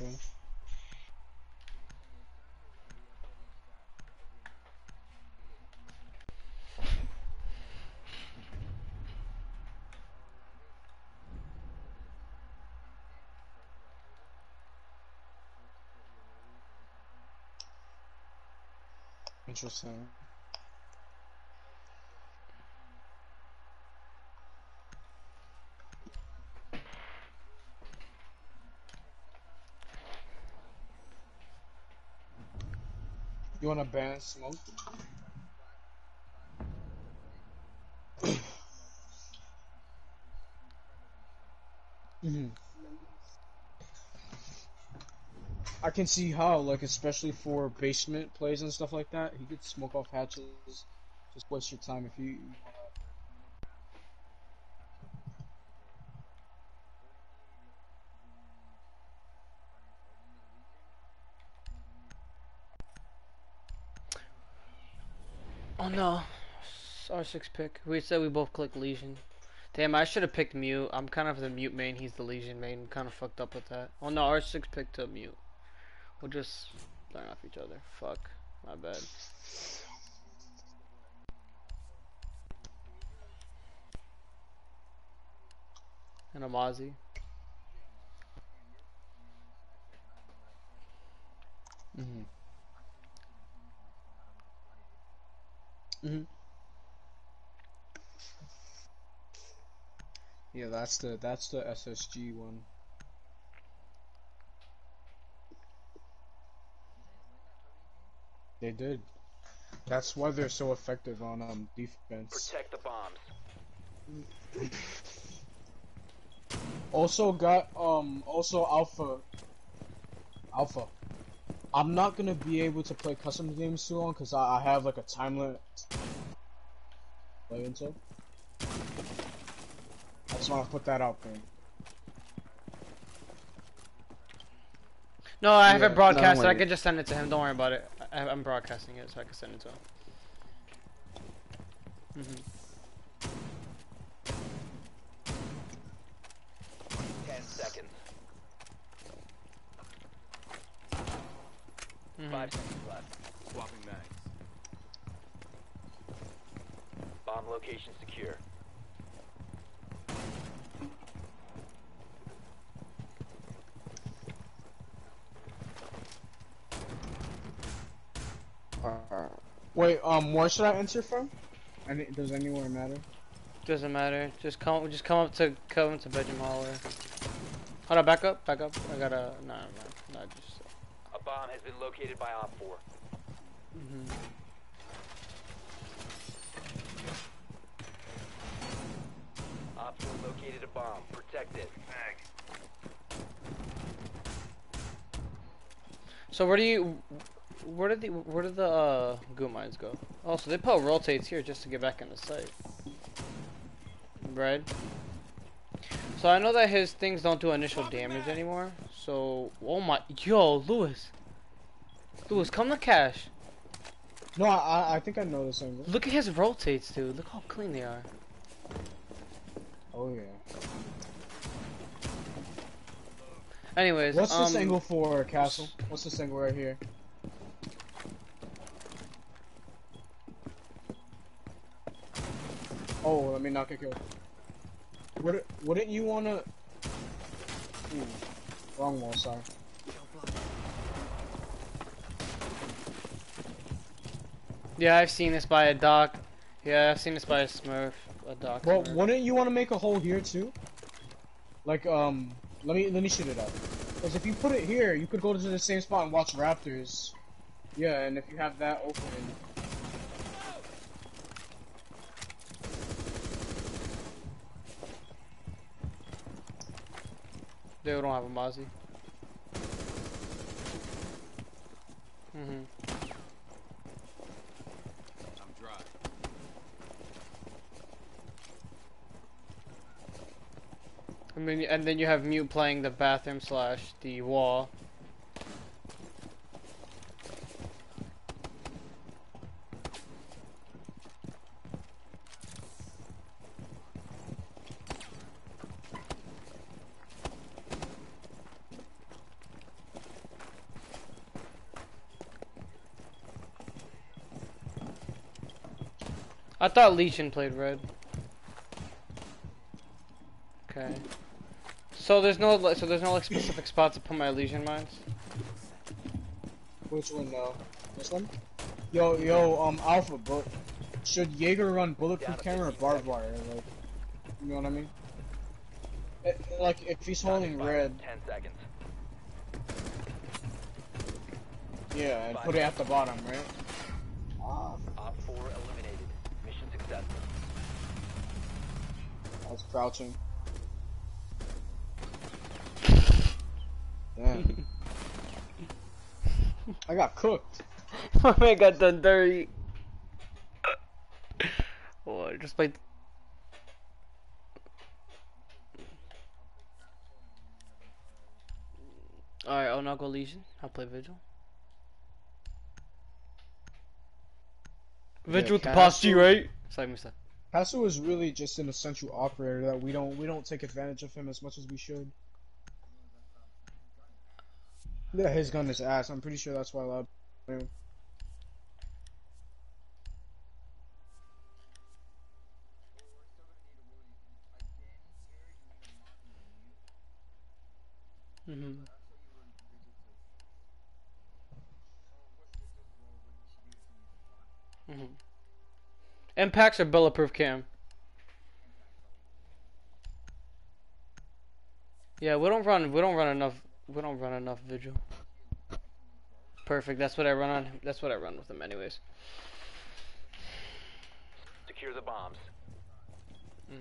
Okay. Interesting. You wanna ban smoke? hmm I can see how, like, especially for basement plays and stuff like that, he could smoke off hatches. Just waste your time if you. No. R6 pick. We said we both clicked Legion. Damn, I should have picked mute. I'm kind of the mute main. He's the Legion main. Kind of fucked up with that. Oh no, R6 picked up mute. We'll just learn off each other. Fuck. My bad. And a Mozzie. Mm-hmm. Hmm hmm Yeah, that's the that's the SSG one. They did. That's why they're so effective on um defense. Protect the bombs. Also got um also alpha alpha. I'm not gonna be able to play custom games too long because I, I have like a time limit. Play into. I just want to put that out there. No, I have Yeah, it broadcasted. no I worries. can just send it to him. Don't worry about it. I, I'm broadcasting it, so I can send it to him. hmm Ten seconds. hmm Five seconds left. Swapping mags. Bomb location secure. Wait, um, where should I enter from? Any, does anywhere matter? Doesn't matter. Just come. Just come up to come up to bedroom hallway. Hold on. Back up. Back up. I gotta. Nah, nah, nah. A bomb has been located by Op 4. Mm -hmm. Op 4 located a bomb. Protect it. So where do you? Where did the where did the uh, goo mines go? Oh, so they put rotates here just to get back in the site. Right. So I know that his things don't do initial damage anymore. So oh my, yo, Lewis. Lewis, come to cash. No, I I- I think I know this angle. Look at his rotates, dude. Look how clean they are. Oh yeah. Anyways, What's um, this angle for, Castle? What's this angle right here? Oh, let me not get killed. Would wouldn't you wanna? Ooh, wrong wall, sorry. Yeah, I've seen this by a doc. Yeah, I've seen this by a Smurf, a doc. Well, Smurf. wouldn't you want to make a hole here too? Like, um, let me let me shoot it up. Because if you put it here, you could go to the same spot and watch Raptors. Yeah, and if you have that open, They don't have a Mozzie. Mm-hmm. I mean, and then you have mute playing the bathroom slash the wall. I thought Legion played red. Okay. So there's no like, so there's no like specific spots to put my Legion mines. Which one? Uh, this one? Yo, yo, um, Alpha, but should Jaeger run bulletproof Down camera or barbed wire? Like, you know what I mean? Eh, like, if he's holding red, Ten seconds. yeah, and Five put it at the bottom, right? Ah, Op 4 eliminated. Mission successful. I was crouching. Damn. I got cooked. My man got done dirty. Oh, just by. Alright, I'll not go Legion. I'll play Vigil. Vigil with the past G, Castle- right? Sorry, Mister. Paso is really just an essential operator that we don't we don't take advantage of him as much as we should. Yeah, his gun is ass. I'm pretty sure that's why Lab. Mm-hmm. Mm-hmm. Impacts or bulletproof cam? Yeah, we don't run. We don't run enough. We don't run enough vigil. Perfect. That's what I run on. That's what I run with them, anyways. Secure the bombs. Hmm.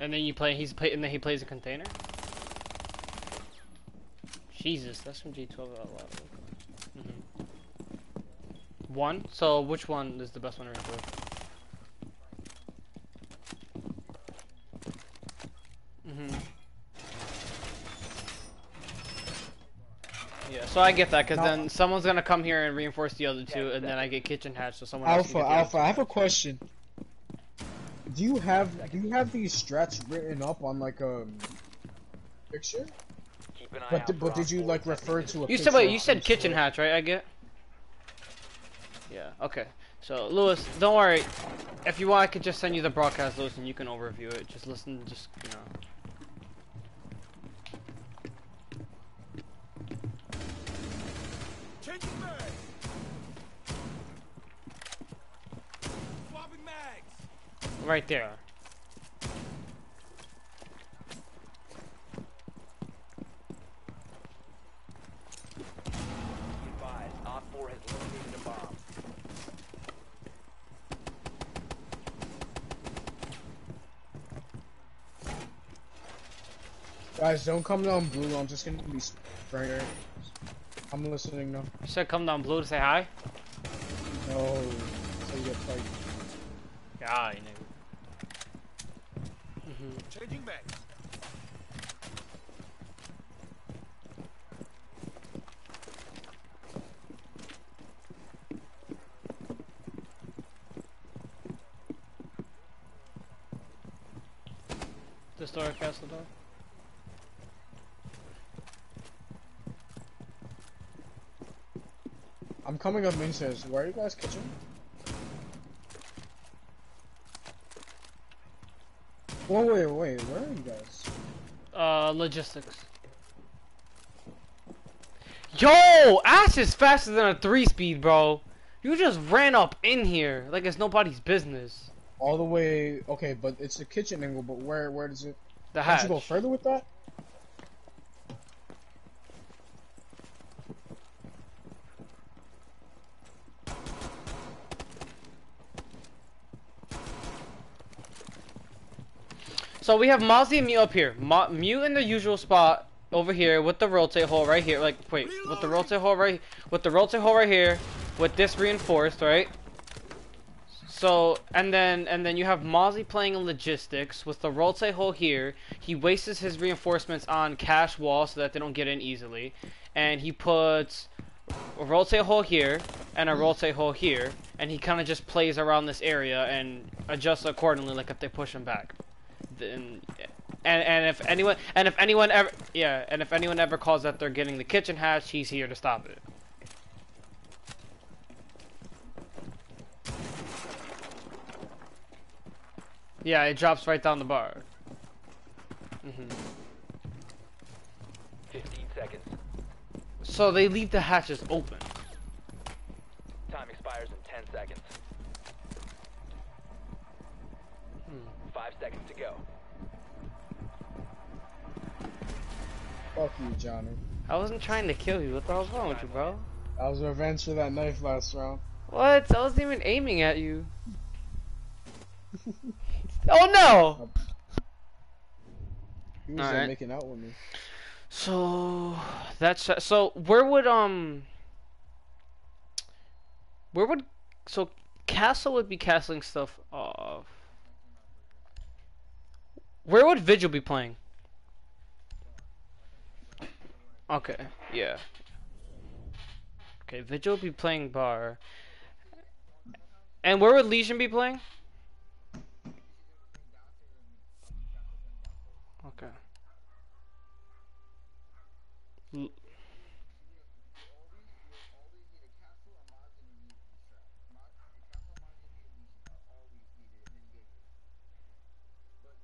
And then you play. He's play. And then he plays a container. Jesus, that's from G12 out loud. One. So which one is the best one to record? hmm Yeah, so I get that because Now- then someone's gonna come here and reinforce the other two, and then I get kitchen hatch, so someone else can Alpha, get the Alpha. I have a question. Do you have do you have these strats written up on like a picture? Keep an eye But out but did you like refer to to a? You said picture wait. You said kitchen hatch, right? I get. Yeah. Okay. So Lewis, don't worry. If you want, I could just send you the broadcast, Lewis, and you can overview it. Just listen. Just you know. Changing mag. Swapping mags. Right there. Be advised, Op 4 has located a bomb. Guys, don't come down blue. I'm just gonna be spraying. I'm listening now. You said come down blue to say hi. No, so you get like Yeah, I know. hmm Changing mags. The story of Castle Door. I'm coming up main stairs. Where are you guys kitchen? Wait, wait, wait. Where are you guys? Uh, logistics. Yo, Ash is faster than a three speed, bro. You just ran up in here like it's nobody's business. All the way. Okay, but it's the kitchen angle. But where, where does it? The Can't you go further with that? So we have Mozzie and Mew up here. Mo Mew in the usual spot over here with the rotate hole right here. Like, wait, with the rotate hole right, with the rotate hole right here, with this reinforced, right? So and then and then you have Mozzie playing in logistics with the rotate hole here. He wastes his reinforcements on cash wall so that they don't get in easily, and he puts a rotate hole here and a rotate hole here, and he kind of just plays around this area and adjusts accordingly, like if they push him back. Then And and if anyone and if anyone ever yeah, and if anyone ever calls that they're getting the kitchen hatch, he's here to stop it. Yeah, it drops right down the bar. hmm 15 seconds. So they leave the hatches open. Time expires in 10 seconds. Hmm. 5 seconds to go. Fuck you, Johnny. I wasn't trying to kill you. What the hell's wrong with you, bro? I was revenge for that knife last round. What? I wasn't even aiming at you. oh no! He was like making out with me. So that's so. Where would um? Where would so Castle would be castling stuff off? Where would Vigil be playing? Okay, yeah. Okay, Vigil would be playing bar. And where would Legion be playing? Okay. L-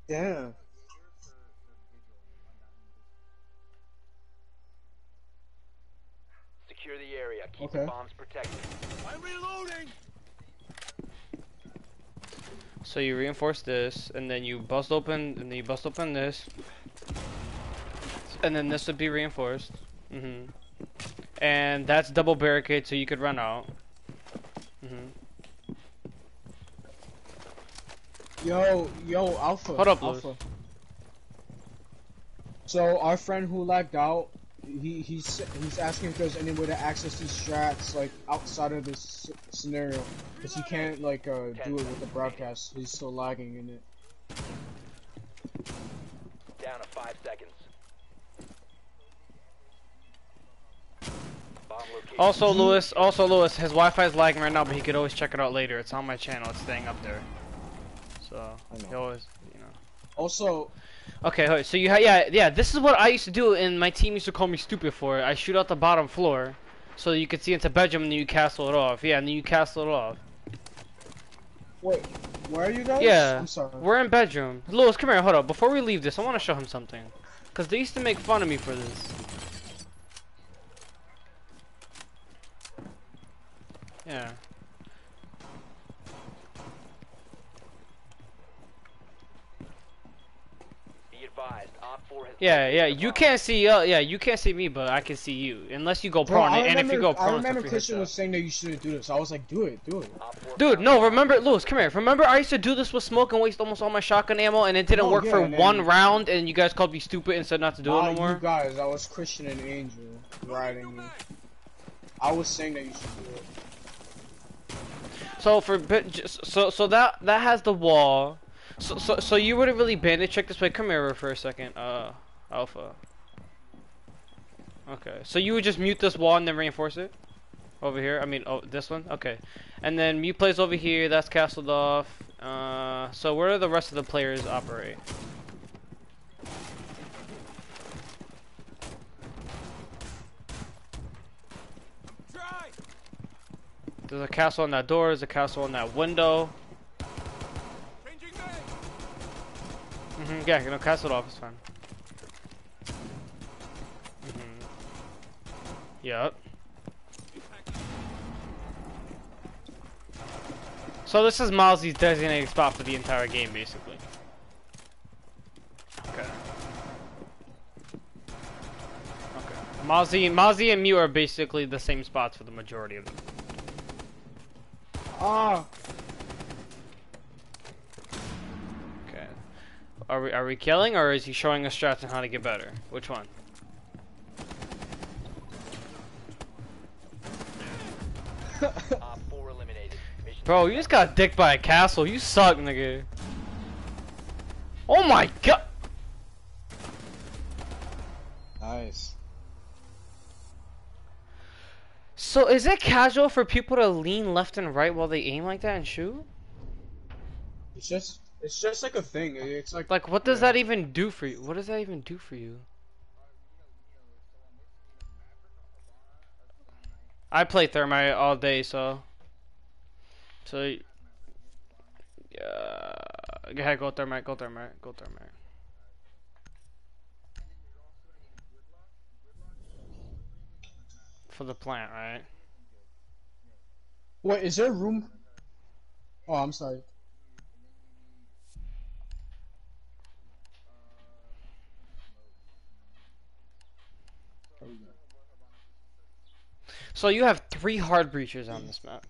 Yeah. Secure the area. Keep Okay. the bombs protected. I'm reloading. So you reinforce this, and then you bust open, and then you bust open this, and then this would be reinforced. hmm And that's double barricade, so you could run out. hmm Yo, yo, Alpha. Hold up, Lewis. Alpha. So our friend who lagged out, he he's he's asking if there's any way to access these strats like outside of this scenario, because he can't like uh, do it with the broadcast. He's still lagging in it. Down to 5 seconds. Also, Lewis. Also, Lewis. His Wi-Fi is lagging right now, but he could always check it out later. It's on my channel. It's staying up there. So he always, you know. Also, Okay, so you ha yeah, yeah, this is what I used to do and my team used to call me stupid for it. I shoot out the bottom floor so you could see into bedroom and then you castle it off. Yeah, and then you castle it off. wait, where are you guys? Yeah. I'm sorry. We're in bedroom. Lewis, come here, hold up. Before we leave this, I want to show him something. Cuz they used to make fun of me for this. Yeah. Advised. Op 4 has Yeah, yeah, you can't see uh, yeah, you can't see me, but I can see you. Unless you go Bro, prone I and if you go prone I remember Christian was saying that you shouldn't do this. I was like, do it, do it. Dude, no, the remember, Lewis, come here. Remember, I used to do this with smoke and waste almost all my shotgun ammo, and it didn't Oh, work yeah, for and then- one round, and you guys called me stupid and said not to do it Not no you guys. I was Christian and Angel riding me. I was saying that you should do it. So for bit, just, so so that that has the wall. So so so you would have really bandit check this way. Come here for a second, uh, Alpha. Okay, so you would just mute this wall and then reinforce it over here. I mean, oh, this one. Okay, and then mute plays over here. That's castled off. Uh, so where do the rest of the players operate? There's a castle on that door. There's a castle on that window. Hmm yeah, you know, castle it off is fine. hmm Yep. So this is Mozzy's designated spot for the entire game, basically. Okay. Okay. Mozzie, Mozzie and Mew are basically the same spots for the majority of them. Ah. Are we are we killing or is he showing us strats on how to get better? Which one? Op 4 eliminated. Mission Bro, you just got dicked by a castle. You suck, nigga. Oh my god. nice. So is it casual for people to lean left and right while they aim like that and shoot? It's just It's just like a thing. It's like Like, what does Yeah. that even do for you? What does that even do for you? I play Thermite all day, so. So. Yeah. Go ahead, go Thermite, go Thermite, go Thermite. For the plant, right? Wait, is there room? Oh, I'm sorry. So you have three hard breaches on this map.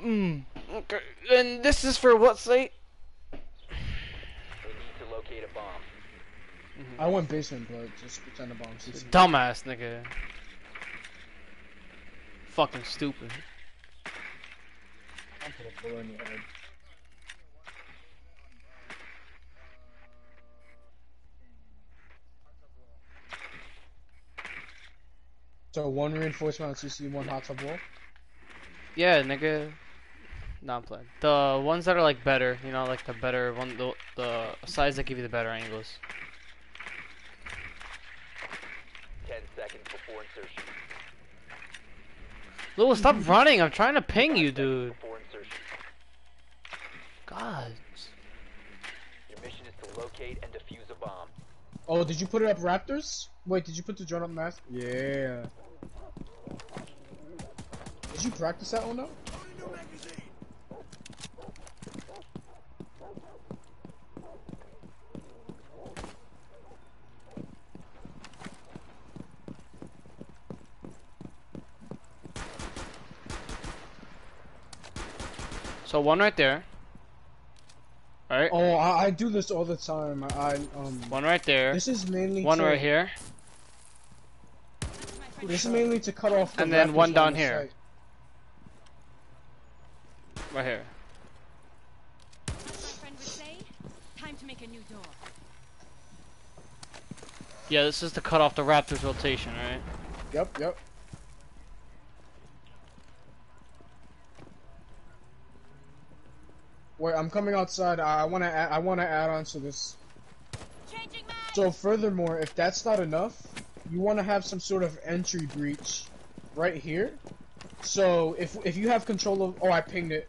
Mm. Okay. And this is for what site? We need to locate a bomb. I went basement, but just pretend the bomb's CC. Dumbass nigga. Fucking stupid. I'll put a bullet in your head. So one reinforcement on CC, one hot tub wall. Yeah, nigga. No, I'm playing. The ones that are like better, you know, like the better one, the, the size that give you the better angles. Ten seconds before insertion. Lewis, stop running! I'm trying to ping you, Five seconds dude. God. Your mission is to locate and defuse a bomb. Oh, did you put it up Raptors? Wait, did you put the drone up mask? Yeah. Did you practice that one though? So one right there. Right. Oh, I, I do this all the time. I, I um. One right there. This is mainly One to, right here. This is mainly to cut off. The And then one on down the here. site. Right here. My friend would say, time to make a new door. Yeah, this is to cut off the Raptors rotation, right? Yep, yep. Wait, I'm coming outside. I, I wanna add, I wanna add on to this. Changing! So furthermore, if that's not enough, you wanna have some sort of entry breach right here. So if if you have control of, oh, I pinged it.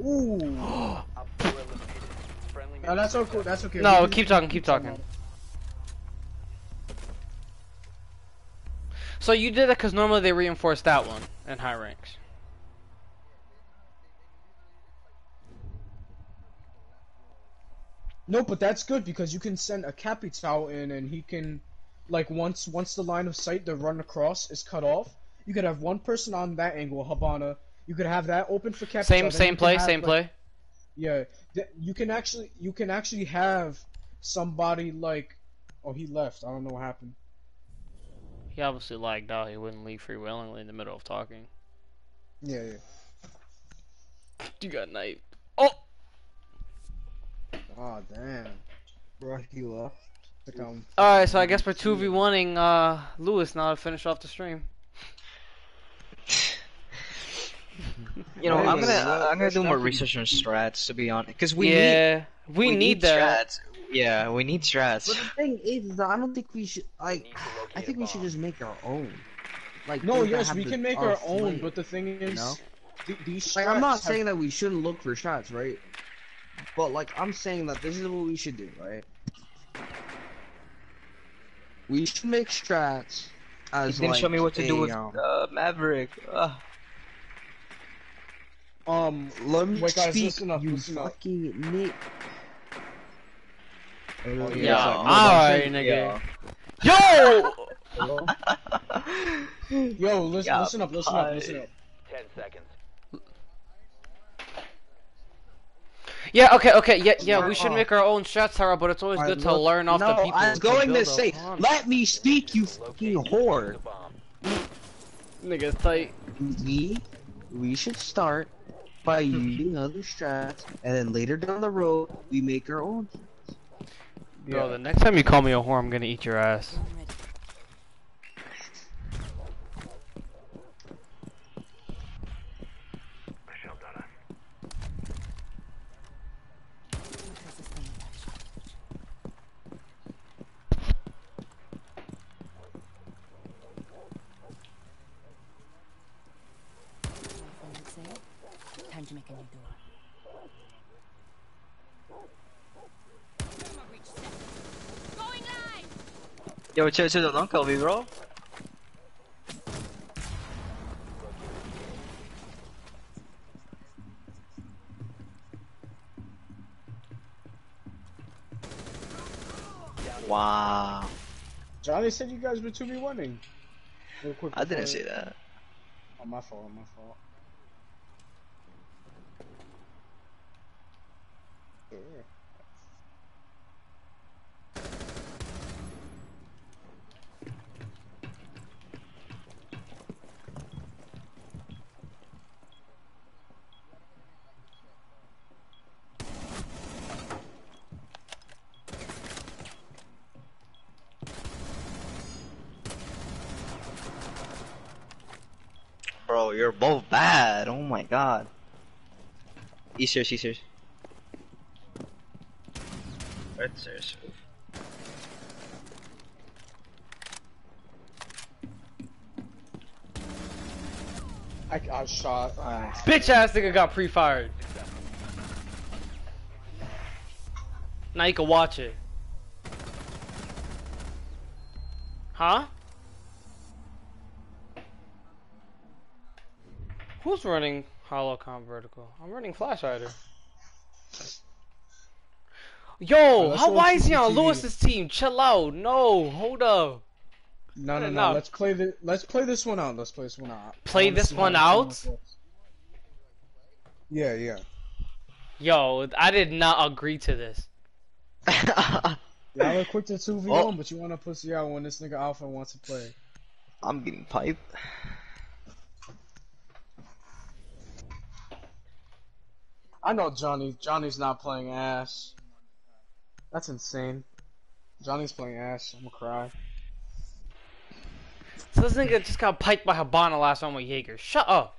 Ooh. Op four eliminated. Friendly No, that's mission okay. That's okay. No, We keep talking, keep talking. So you did it because normally they reinforce that one in high ranks. No, but that's good because you can send a Capitão in and he can, like, once once the line of sight to run across is cut off, you could have one person on that angle, Habana. You could have that open for Capitão. Same same play, have, same like- play. Yeah, you can actually you can actually have somebody like, oh, he left. I don't know what happened. He obviously lagged out. He wouldn't leave free willingly in the middle of talking. Yeah, yeah. You got knife. Oh, Oh damn. Bro, he left. All right. So I guess we're two v oneing uh Lewis now to finish off the stream. You know, I'm gonna what- I'm gonna what's do more research on strats to be honest, because we need yeah, we, need, that. strats. Yeah, we need strats. But the thing is, is I don't think we should We like. need I think we should just make our own. Like No, yes, we can make our our own, flavor, but the thing is, know? th- these Like I'm not strats have- saying that we shouldn't look for shots, right? But like I'm saying that this is what we should do, right? We should make strats as He's gonna like show me what to do with um, uh, Maverick. Ugh. um Let me Wait, guys, speak, listen up, you listen up. fucking Nick. yeah, Yeah, alright, nigga. Yo! Yo, listen, Yeah, listen up, listen up, listen up. Ten seconds. Yeah, okay, okay, yeah, yeah. We should make our own strats, Tara, but it's always Alright, good to look- learn off no, the people. I was going to say, let me speak, you fucking whore. defuse a bomb. Nigga, tight. we we should start by hmm. using other strats, and then later down the road we make our own. Bro, Yeah. the next time you call me a whore, I'm gonna eat your ass. I'm ready. Time to make a new door. Thermal breach set. Going live! Yo, chill, chill, don't kill me, bro. Wow. Johnny said you guys were 2v1ing. I didn't say that. Oh, my fault, my fault. Bro, you're both bad. Oh my god. Easter, Easter. Right stairs. I, I shot. Uh, Bitch ass nigga got pre-fired. Now you can watch it. Huh? Who's running Holocom Vertical? I'm running Flash Hider. Yo, let's how why is he on CCTV. Lewis's team? Chill out. No, hold up. no, no, no. No. Let's play the. Let's play this one out. Let's play this one out. Play this one out? Yeah, yeah. Yo, I did not agree to this. Y'all are quick to 2v1, Oh. but you want to pussy out when this nigga Alpha wants to play. I'm getting piped. I know Johnny. Johnny's not playing ass. That's insane. Johnny's playing ass. I'm gonna cry. So this nigga just got piped by Habana last round with Jaeger. Shut up.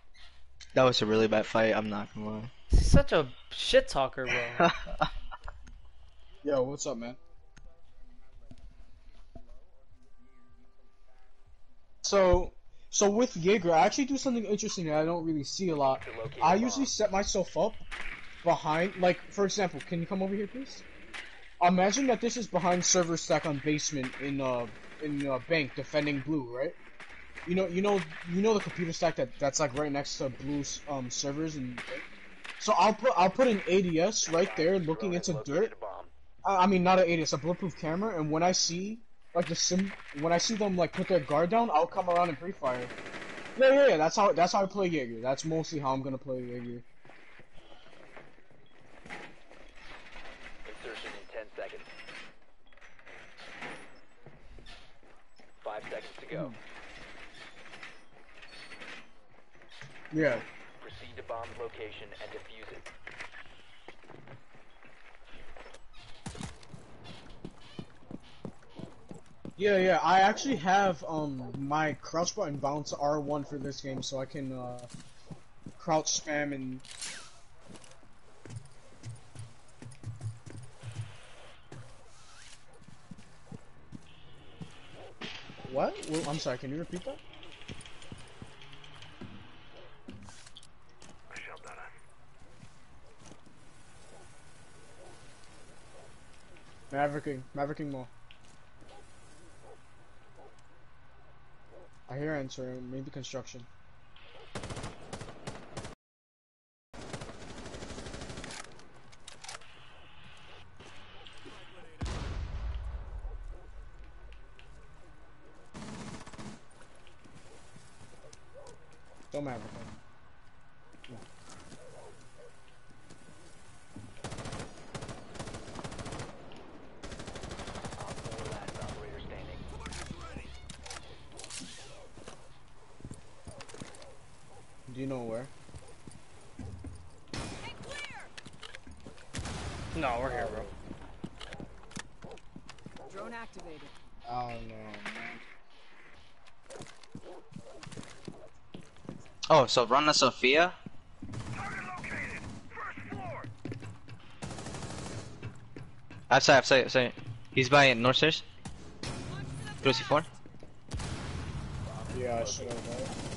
That was a really bad fight, I'm not gonna lie. He's such a shit talker, bro. Yo, what's up, man? So, so with Jaeger, I actually do something interesting that I don't really see a lot. I usually set myself up behind, like, for example, can you come over here, please? Imagine that this is behind server stack on basement in uh in uh, bank defending blue, right? You know, you know, you know the computer stack that that's like right next to blue's um servers and. So I'll put I'll put an ADS right there looking into dirt. I I mean, not an ADS, a bulletproof camera, and when I see, like, the sim, when I see them, like, put their guard down, I'll come around and pre-fire. Yeah, yeah, yeah, that's how, that's how I play Jaeger. That's mostly how I'm gonna play Jaeger. Insertion in 10 seconds. Five seconds to go. Hmm. Yeah. Proceed to bomb location and defuse it. Yeah, yeah, I actually have, um, my crouch button bound to R1 for this game, so I can, uh, crouch spam and... What? Well, I'm sorry, can you repeat that? Mavericking, Mavericking more. I hear answer, maybe construction. Don't Maverick. Op 4 last operator standing. Do you know where? no, we're here, bro. Drone activated. I don't know, man. Oh, so run a Zofia? Outside, outside, outside. He's by North Stairs. 2C4. Yeah, I should have.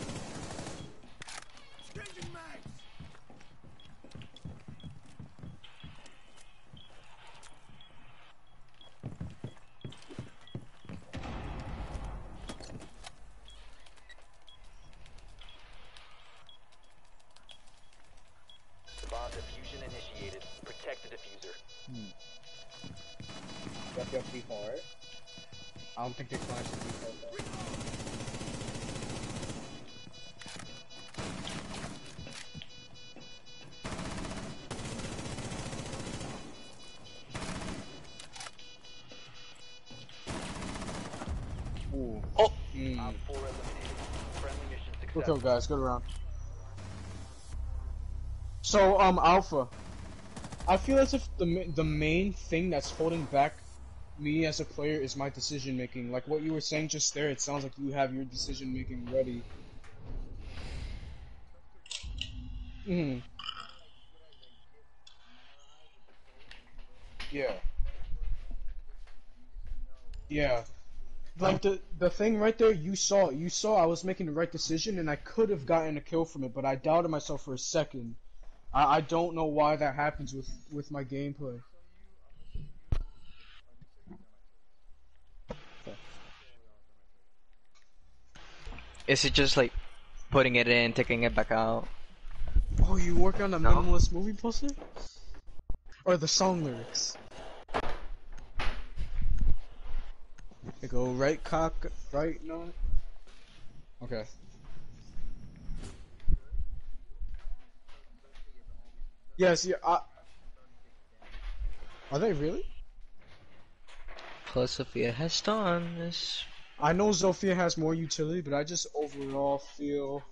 Good kill, guys. Good round. So, um, Alpha. I feel as if the the main thing that's holding back me as a player is my decision making. Like what you were saying just there, it sounds like you have your decision making ready. Hmm. Yeah. Yeah. Like the the thing right there, you saw you saw I was making the right decision and I could have gotten a kill from it, but I doubted myself for a second. I, I don't know why that happens with with my gameplay. Is it just like putting it in, taking it back out? Oh, you work on the No. minimalist movie poster? Or the song lyrics? They go right cock, right no. Okay. Yes, yeah. I... Are they really? Plus, Zofia has done this. I know Zofia has more utility, but I just overall feel.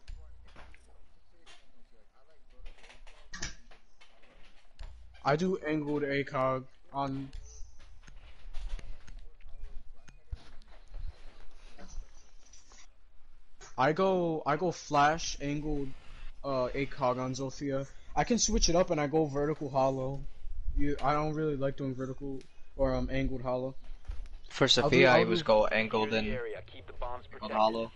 I do angled ACOG on. I go I go flash angled uh ACOG on Zofia. I can switch it up and I go vertical holo. You I don't really like doing vertical or um angled holo. For I'll do- Zofia, I I'll was do- go angled the and area. Keep the bombs on protected. holo.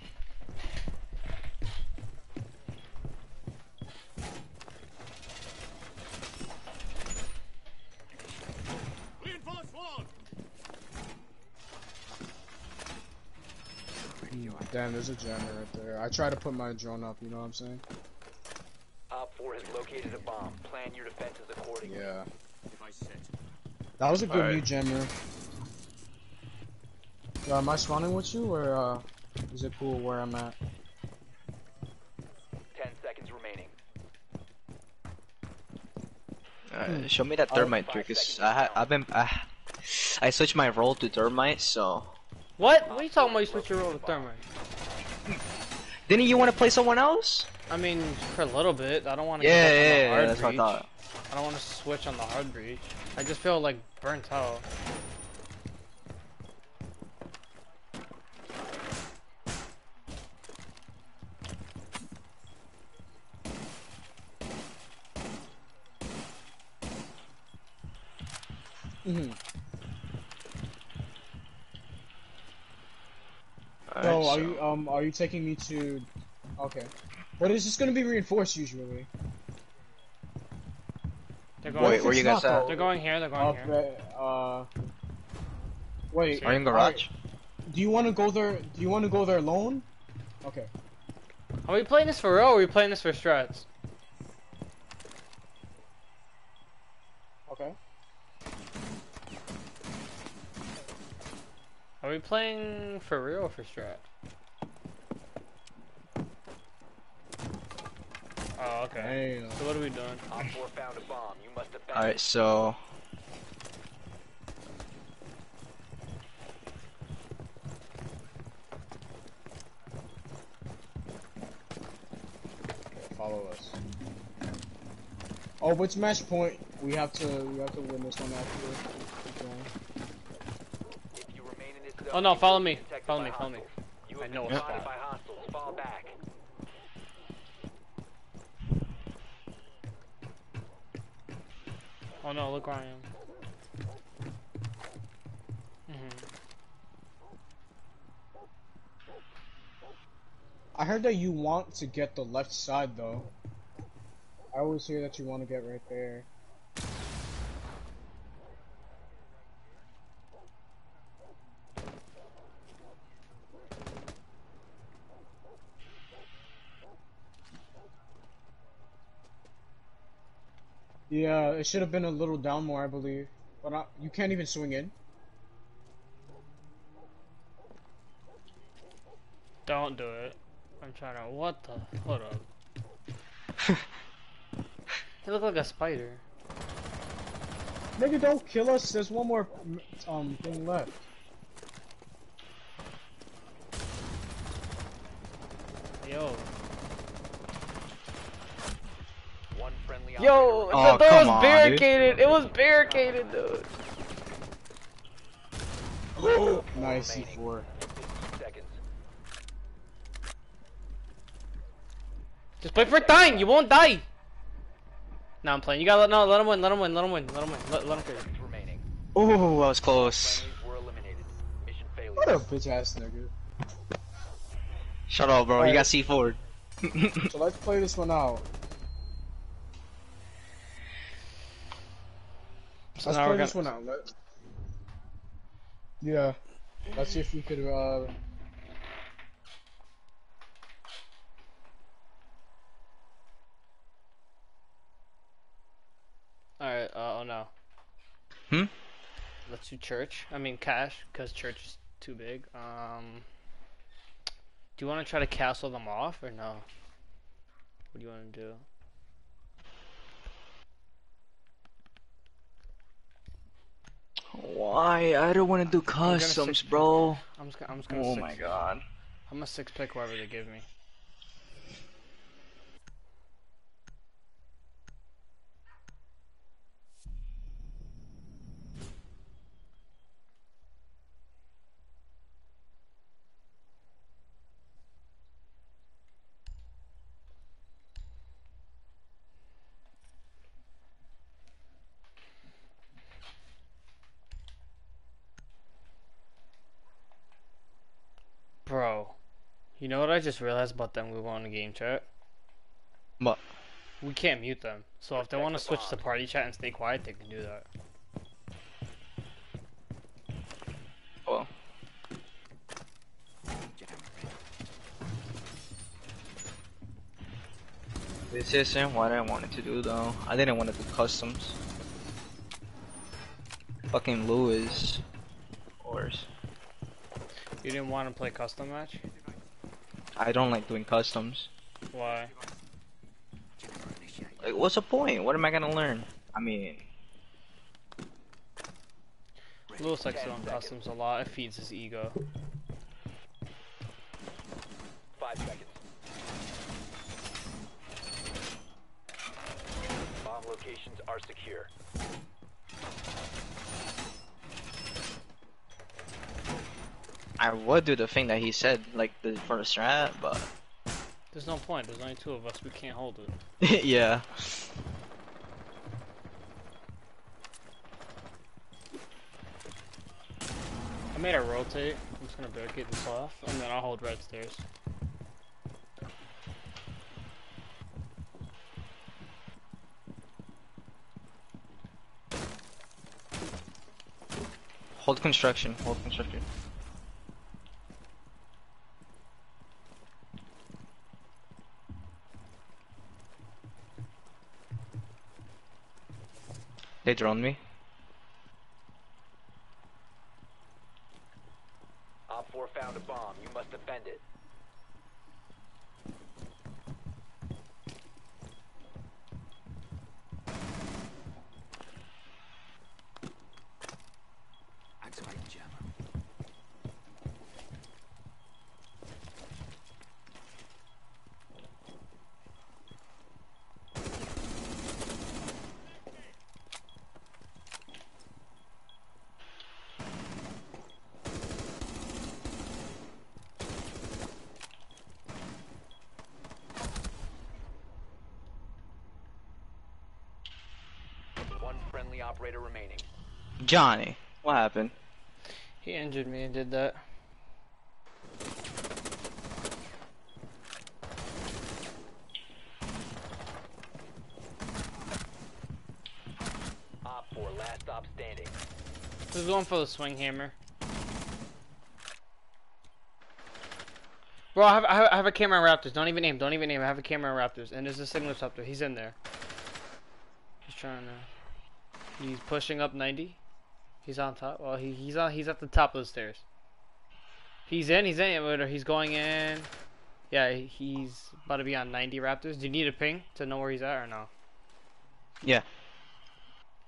Reinforce walls! Damn, there's a jammer right there. I try to put my drone up, you know what I'm saying? Op 4 has located a bomb. Plan your defenses accordingly. Yeah. Device set. That was a good Alright. new jammer. Yeah, am I spawning with you, or uh, is it cool where I'm at? 10 seconds remaining. Uh, show me that thermite five trick. 'cause seconds I ha. I've been I, I switched my role to thermite, so What? What are you talking about? You switch your role to thermite? didn't you want to play someone else? I mean, for a little bit. I don't want to. Yeah, get yeah, up on yeah, hard that's what I thought. I don't want to switch on the hard breach. I just feel like burnt out. Mm-hmm. Alright, So, are so- you um, are you taking me to? Okay. But is this gonna be reinforced usually? They're Wait, going. if where it's you guys at? They're going here. They're going Up, here. uh, wait. Are you in alright, garage? Do you want to go there? Do you want to go there alone? Okay. Are we playing this for real? or Are we playing this for strats? Okay. Are we playing for real or for strat? Oh, okay. Damn. So what are we doing? Op 4 found a bomb. You must defend Alright, so Follow us. Oh, which match point? We have to we have to win this one after. Okay. If you remain in this zone, Oh, no, follow me. Follow me, follow me. You I have know been a spotted spot. by hostiles. Fall back. Oh no, look where I am. hmm I heard that you want to get the left side though. I always hear that you want to get right there. Yeah, it should have been a little down more, I believe. But I, you can't even swing in. Don't do it. I'm trying to. What the? Hold up. he looked like a spider. Nigga, don't kill us. There's one more um thing left. Yo. Yo, operator Oh, the door come was on, barricaded. It was barricaded, dude. Oh, nice. C4. seconds. Just play for time. You won't die. No, I'm playing. You gotta let no. Let him win. Let him win. Let him win. Let him win. Let, let him win. Seconds remaining. Oh, that was close. Friendlies were eliminated. Mission failure. What a bitch ass nigga. Shut up, bro. You got C4. So let's play this one out. So Let's now play we're this gonna. one out. Let... Yeah. Let's see if we could, uh... All right. Uh, oh no. Hmm? Let's do church. I mean cash, because church is too big. Um. Do you want to try to castle them off or no? What do you want to do? Why? I don't want to do customs, bro. I'm just. I'm just gonna. Oh six, my god. I'm a six pick whoever they give me. Bro, you know what I just realized about them we on the game chat? What? We can't mute them. So if they want to the switch to party chat and stay quiet, they can do that. Well. This isn't what I wanted to do though. I didn't want to do customs. Fucking Lewis. Of course. You didn't want to play custom match? I don't like doing customs. Why? Like, what's the point? What am I gonna learn? I mean, Lewis likes Ten doing customs a lot. It feeds his ego. Five seconds. Bomb locations are secure. I would do the thing that he said, like the for the strat, but There's no point. There's only two of us. We can't hold it. yeah. I made a rotate. I'm just gonna barricade this off, and then I'll hold red stairs. Hold construction. Hold construction. They drone me. Op 4 found a bomb. You must defend it. One friendly operator remaining. Johnny, what happened? He injured me and did that. Op 4, last stop standing. This is going for the swing hammer. Bro, I have, I have, I have a camera on Raptors. Don't even aim. Don't even aim. I have a camera on Raptors. And there's a signal receptor. He's in there. He's trying to... He's pushing up 90. He's on top. Well, he, he's on. He's at the top of the stairs. He's in, he's in, wait, he's going in. Yeah, he's about to be on 90 Raptors. Do you need a ping to know where he's at or no? Yeah.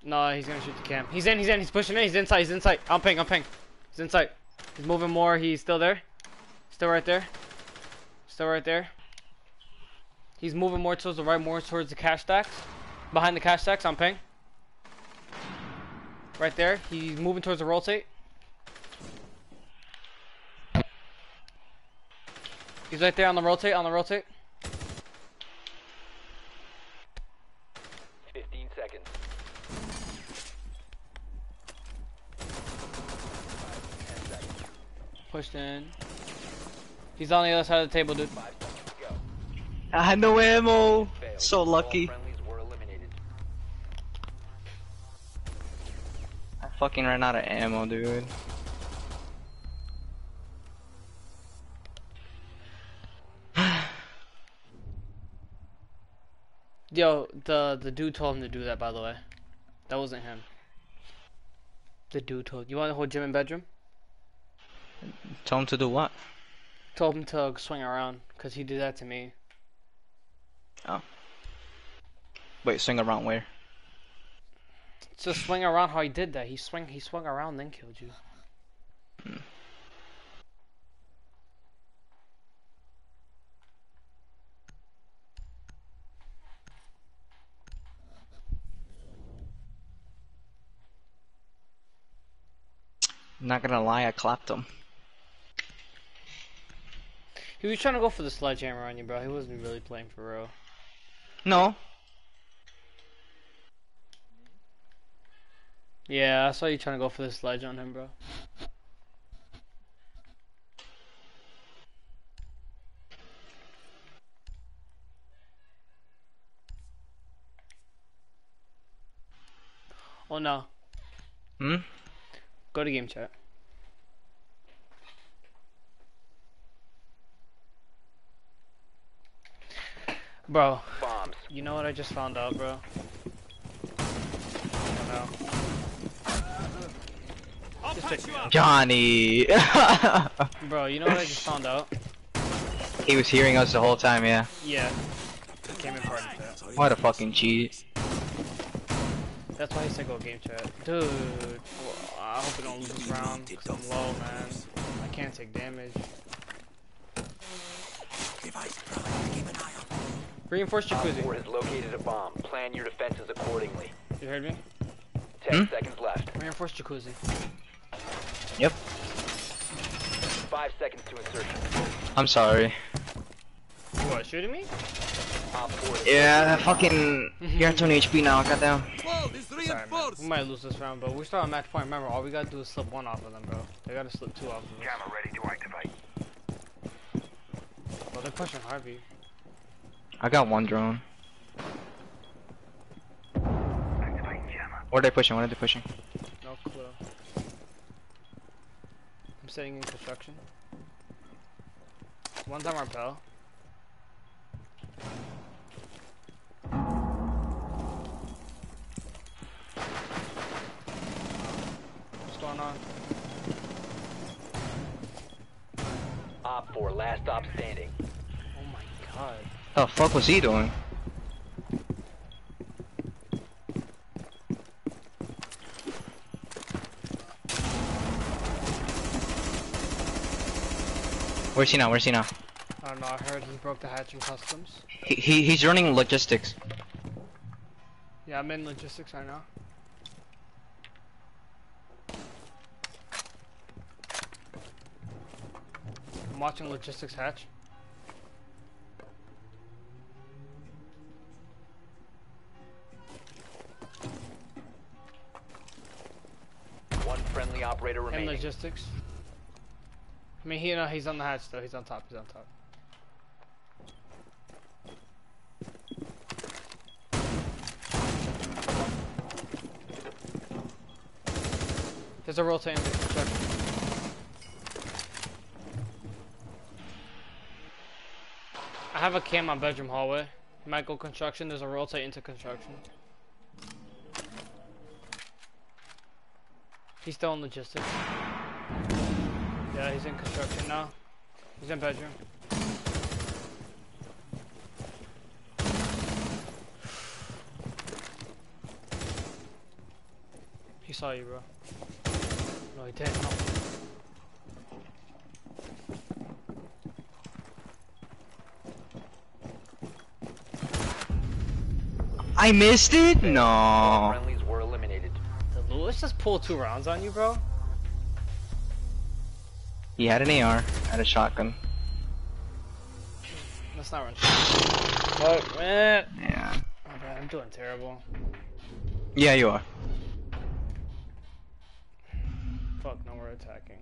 No, he's gonna shoot the cam. He's in, he's in, he's pushing in, he's inside, he's inside. I'm ping, I'm ping. He's inside. He's moving more, he's still there. Still right there. Still right there. He's moving more towards the right, more towards the cash stacks. Behind the cash stacks, I'm ping. Right there. He's moving towards the rotate. He's right there on the rotate, on the rotate. 15 seconds. Pushed in. He's on the other side of the table, dude. Five seconds to go. I had no ammo. Failed. So lucky. Fucking ran out of ammo, dude. Yo, the the dude told him to do that. By the way, that wasn't him. The dude told. You want the whole gym and bedroom? Tell him to do what? Told him to swing around, cause he did that to me. Oh. Wait, swing around where? So swing around how he did that. He swung he swung around then killed you. Not gonna lie, I clapped him. He was trying to go for the sledgehammer on you, bro. He wasn't really playing for real. No. Yeah, I saw you trying to go for the sledge on him, bro. Oh no. Hmm? Go to game chat. Bro, Bombs. you know what I just found out, bro? Oh no. I'll Just patch check you me up. Johnny. Bro, you know what I just found out? he was hearing us the whole time, yeah. Yeah. Came in part of chat. What a fucking cheat. That's why he said go game chat. Dude, well, I hope we don't lose this round, cause I'm low, man. I can't take damage. Reinforce jacuzzi. 4 has located a bomb. Plan your defenses accordingly. You heard me? 10 Hmm? seconds left. Reinforce jacuzzi. Yep. 5 seconds to insertion. I'm sorry. What, shooting me? Op 4 Yeah, fucking. You're at 20 HP now, goddamn. Wall is Sorry, man. reinforced. We might lose this round, but we're still on match point. Remember, all we gotta do is slip one off of them, bro. They gotta slip two off of us. Jammer ready to activate. Well, they're pushing Harvey. I got one drone. Activate jammer. What are they pushing? What are they pushing? No clue. I'm sitting in construction. One's on rappel. What's going on? Op 4, last stop standing. Oh my god. The fuck was he doing? Where's he now? Where's he now? I don't know, I heard he broke the hatch in customs. He, he he's running logistics. Yeah, I'm in logistics right now. I'm watching logistics hatch. One friendly operator In remaining. logistics. I mean, he, no, he's on the hatch though. He's on top. He's on top. There's a rotating construction. I have a cam on bedroom hallway. Might go construction. There's a rotate into construction. He's still in logistics. Yeah, he's in construction now. He's in bedroom. He saw you, bro. No, he didn't. No. I missed it? No. friendlies were eliminated. Did Lewis just pull two rounds on you, bro? He had an AR, had a shotgun. Let's not run. Fuck, man. Yeah. Oh, man, I'm doing terrible. Yeah, you are. Fuck, no, we're attacking.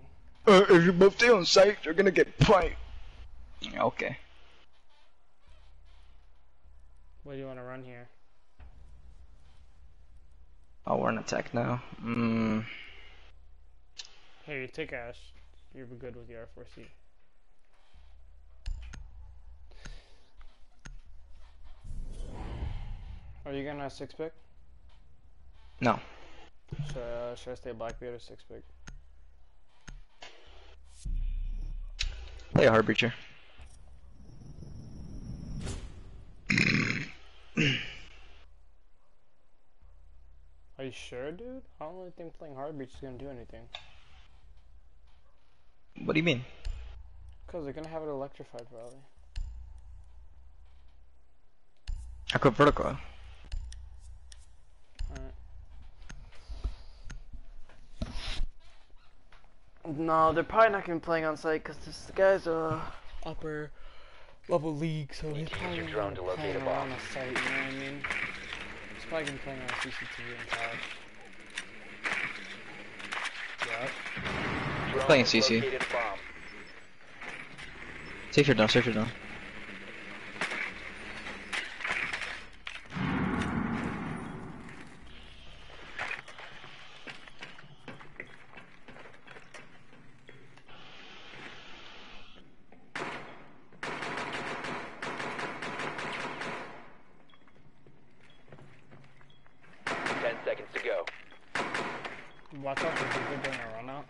Uh, if you both stay on site, you're gonna get piped. Okay. What do you want to run here? Oh, we're in attack now. Mm. Here, you take Ash. You're good with your R4C. Are you gonna six pick? No. Should, uh, should I stay Blackbeard or six pick? Play a Harbinger. Are you sure, dude? I don't really think playing Hard Breach is gonna do anything. What do you mean? Cause they're gonna have it electrified probably. I could vertical. Alright. No, they're probably not gonna be playing on site because this guy's a upper level league, so he's Use probably your gonna drone be to locate playing a bomb. around the site. You know what I mean? He's probably gonna be playing on CCTV and college. Yeah. Drone Playing CC. located a bomb. Safe your down, safe your down. Ten seconds to go. Watch out for people doing a run out.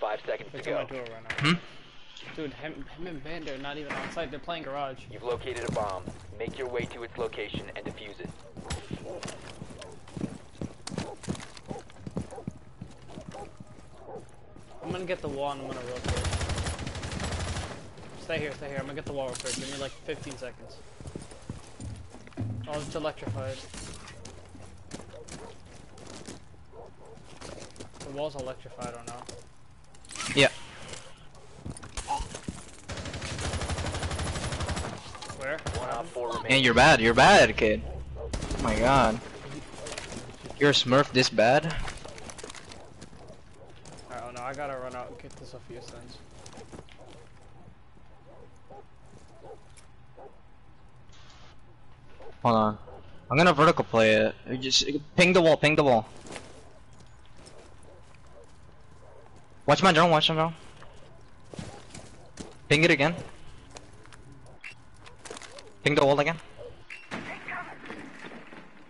Five seconds to Wait till I go. do a run out. Hmm? Dude, him, him and Vander are not even on site. They're playing garage. You've located a bomb. Make your way to its location and defuse it. I'm gonna get the wall and I'm gonna rotate. Stay here, stay here. I'm gonna get the wall real quick. Give me like 15 seconds. Oh, it's electrified. The wall's electrified or not? Yeah. Where? One And you're bad, you're bad, kid. Oh my god. You're a smurf this bad? Alright, oh no, I gotta run out and get the Zofia Stones. Hold on. I'm gonna vertical play it. Just ping the wall, ping the wall. Watch my drone, watch my drone. Ping it again. Ping the wall again.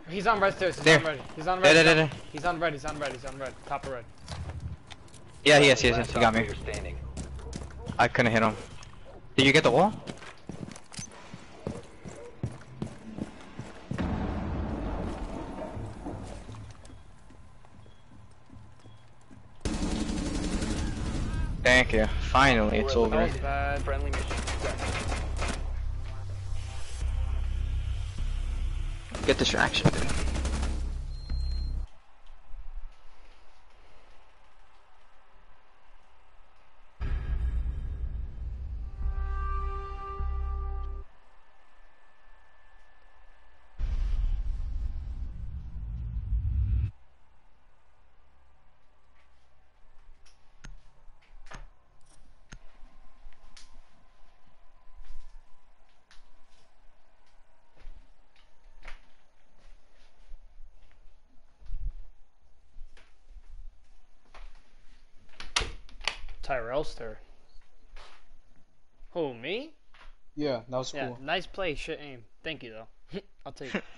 He's on red stairs, he's There. on red. He's on red. there, he's, on, there, he's on red, he's on red, he's on red. Top of red. Yeah, yes, yes, yes, he got me. standing. I couldn't hit him. Did you get the wall? Thank you. Finally, it's over. Friendly mission Get distraction, Elster. Who me? Yeah, that was yeah, cool. Nice play, shit aim. Thank you though. I'll take it.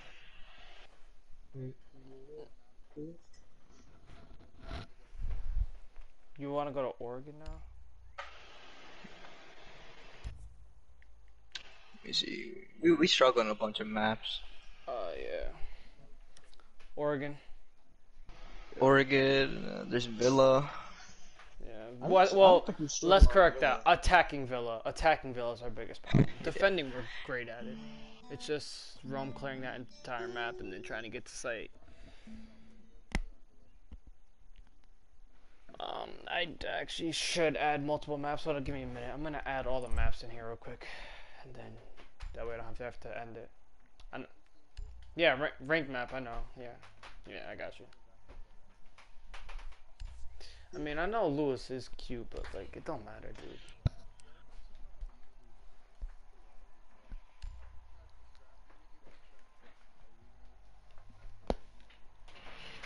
You want to go to Oregon now? Let me see. We we struggle on a bunch of maps. Oh uh, yeah. Oregon. Oregon. Uh, there's Villa. Yeah. Well, well think we struggle let's correct that. Attacking Villa. Attacking Villa is our biggest problem. Defending, we're great at it. It's just Rome clearing that entire map and then trying to get to site. Um, I d- actually should add multiple maps. Hold on, give me a minute. I'm gonna add all the maps in here real quick, and then that way I don't have to have to end it. I kn- yeah, ra- ranked map. I know. Yeah, yeah, I got you. I mean, I know Lewis is cute, but like, it don't matter, dude.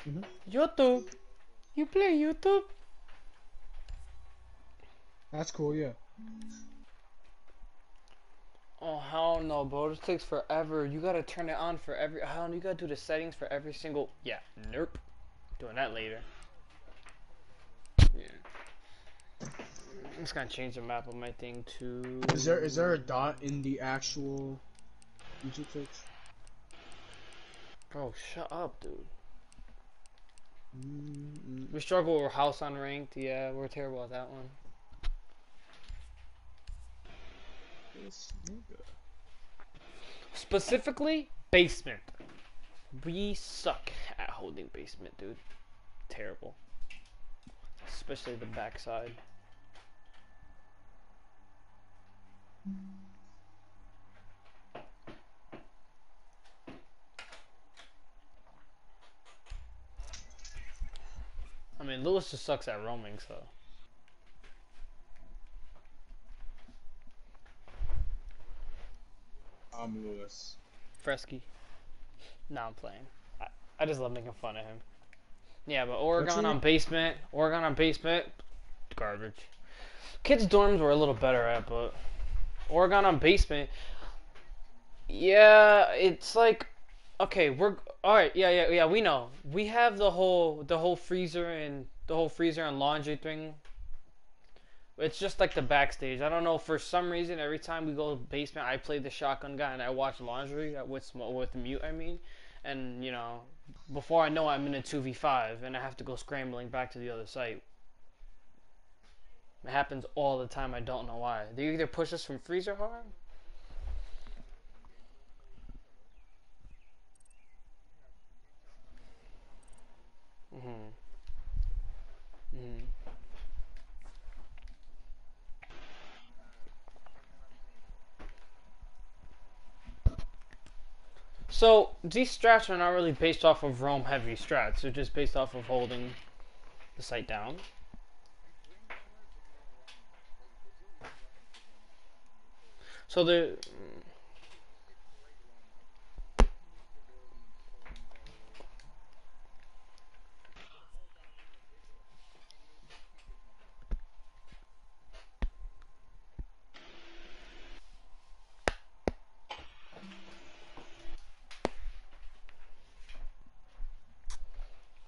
Mhm. YouTube. You play YouTube? That's cool, yeah. Oh hell no, bro! This takes forever. You gotta turn it on for every. Hell, you gotta do the settings for every single. Yeah, nope. Doing that later. Yeah. I'm just gonna change the map of my thing to. Is there is there a dot in the actual YouTube search? Bro, shut up, dude. Mm-mm. We struggle with house unranked. Yeah, we're terrible at that one. This nigga. Specifically, basement. We suck at holding basement, dude. Terrible. Especially the backside. I mean, Lewis just sucks at roaming, so. I'm Lewis. Fresky. Nah, I'm playing. I, I just love making fun of him. Yeah, but Oregon on basement, Oregon on basement, garbage. Kids' dorms were a little better at, but Oregon on basement, yeah, it's like, okay, we're all right. Yeah, yeah, yeah. We know we have the whole the whole freezer and the whole freezer and laundry thing. It's just like the backstage. I don't know. For some reason, every time we go basement, I play the shotgun guy and I watch laundry with with mute. I mean, and you know, before I know, it, I'm in a two v five and I have to go scrambling back to the other site. It happens all the time. I don't know why. They either push us from freezer hard. Mhm. Mhm. So these strats are not really based off of Rome heavy strats. They're just based off of holding the site down. So the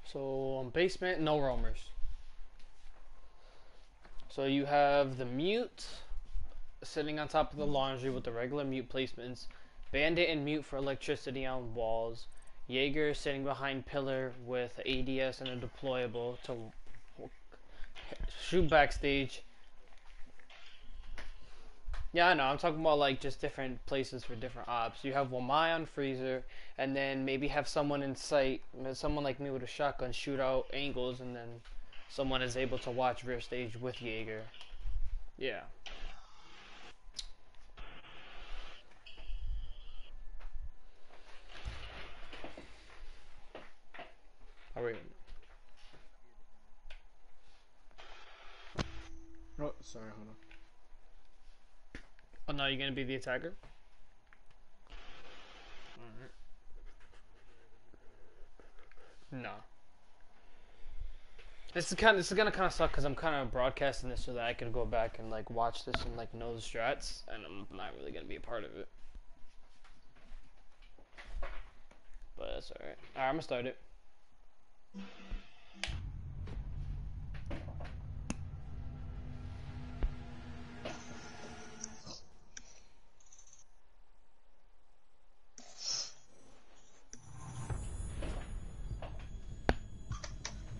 So on basement, no roamers. So you have the mute sitting on top of the laundry with the regular mute placements, bandit and mute for electricity on walls, Jaeger sitting behind pillar with ADS and a deployable to shoot backstage. Yeah, I know. I'm talking about like just different places for different ops. You have Wamai on freezer, and then maybe have someone in sight, someone like me with a shotgun shoot out angles, and then someone is able to watch rear stage with Jaeger. Yeah. Are we? Oh, sorry, hold on. Oh no, you're gonna be the attacker. No. This is kind. Of, this is gonna kind of suck because I'm kind of broadcasting this so that I can go back and like watch this and like know the strats, and I'm not really gonna be a part of it. But that's alright. Alright, I'm gonna start it.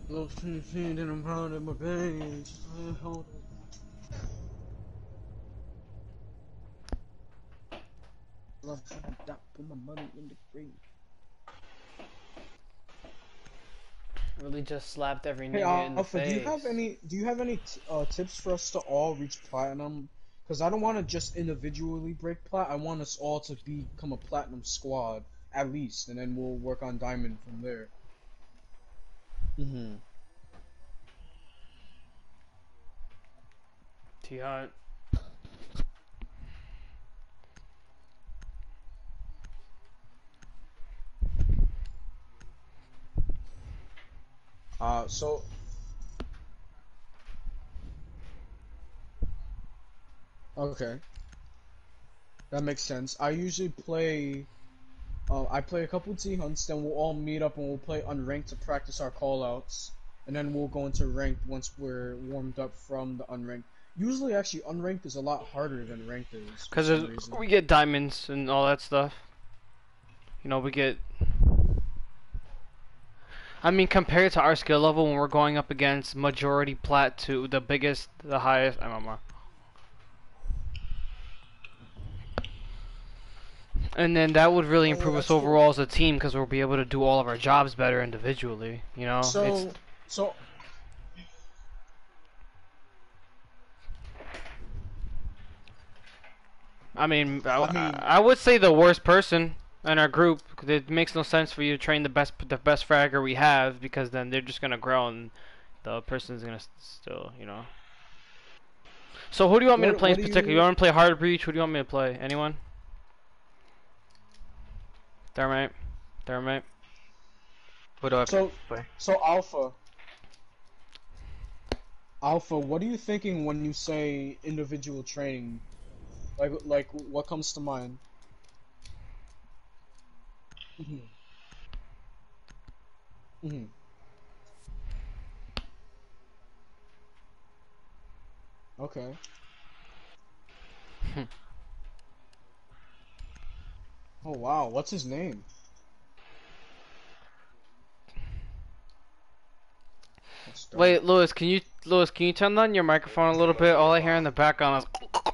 Little too thin and I'm proud of my veins. Uh, hold it. I'm trying to put my money in the grave. Really just slapped every Hey, nigga in the Alpha, face. do you have any? Do you have any t- uh, tips for us to all reach platinum? Because I don't want to just individually break plat. I want us all to become a platinum squad at least, and then we'll work on diamond from there. Mm-hmm. T Hunt. Uh, so. Okay. That makes sense. I usually play. Uh, I play a couple T hunts, then we'll all meet up and we'll play unranked to practice our callouts, and then we'll go into ranked once we're warmed up from the unranked. Usually, actually, unranked is a lot harder than ranked is. Because we get diamonds and all that stuff. You know, we get. I mean, compared to our skill level when we're going up against majority plat to the biggest, the highest MMR. And then that would really Oh, improve us cool. overall as a team because we'll be able to do all of our jobs better individually. You know, So, it's so I mean, I, I mean- I, I would say the worst person in our group, it makes no sense for you to train the best, the best fragger we have, because then they're just gonna grow and the person's gonna still, you know. So who do you want me to play in particular? You... you- want to play Hard Breach? Who do you want me to play? Anyone? Thermite. Thermite. What do I So- play? So Alpha. Alpha, what are you thinking when you say individual training? Like, like, what comes to mind? Mhm. Mhm. Okay. Hmm. oh wow, what's his name? Wait, Lewis, can you Lewis, can you turn on your microphone a little bit? All I hear in the background is.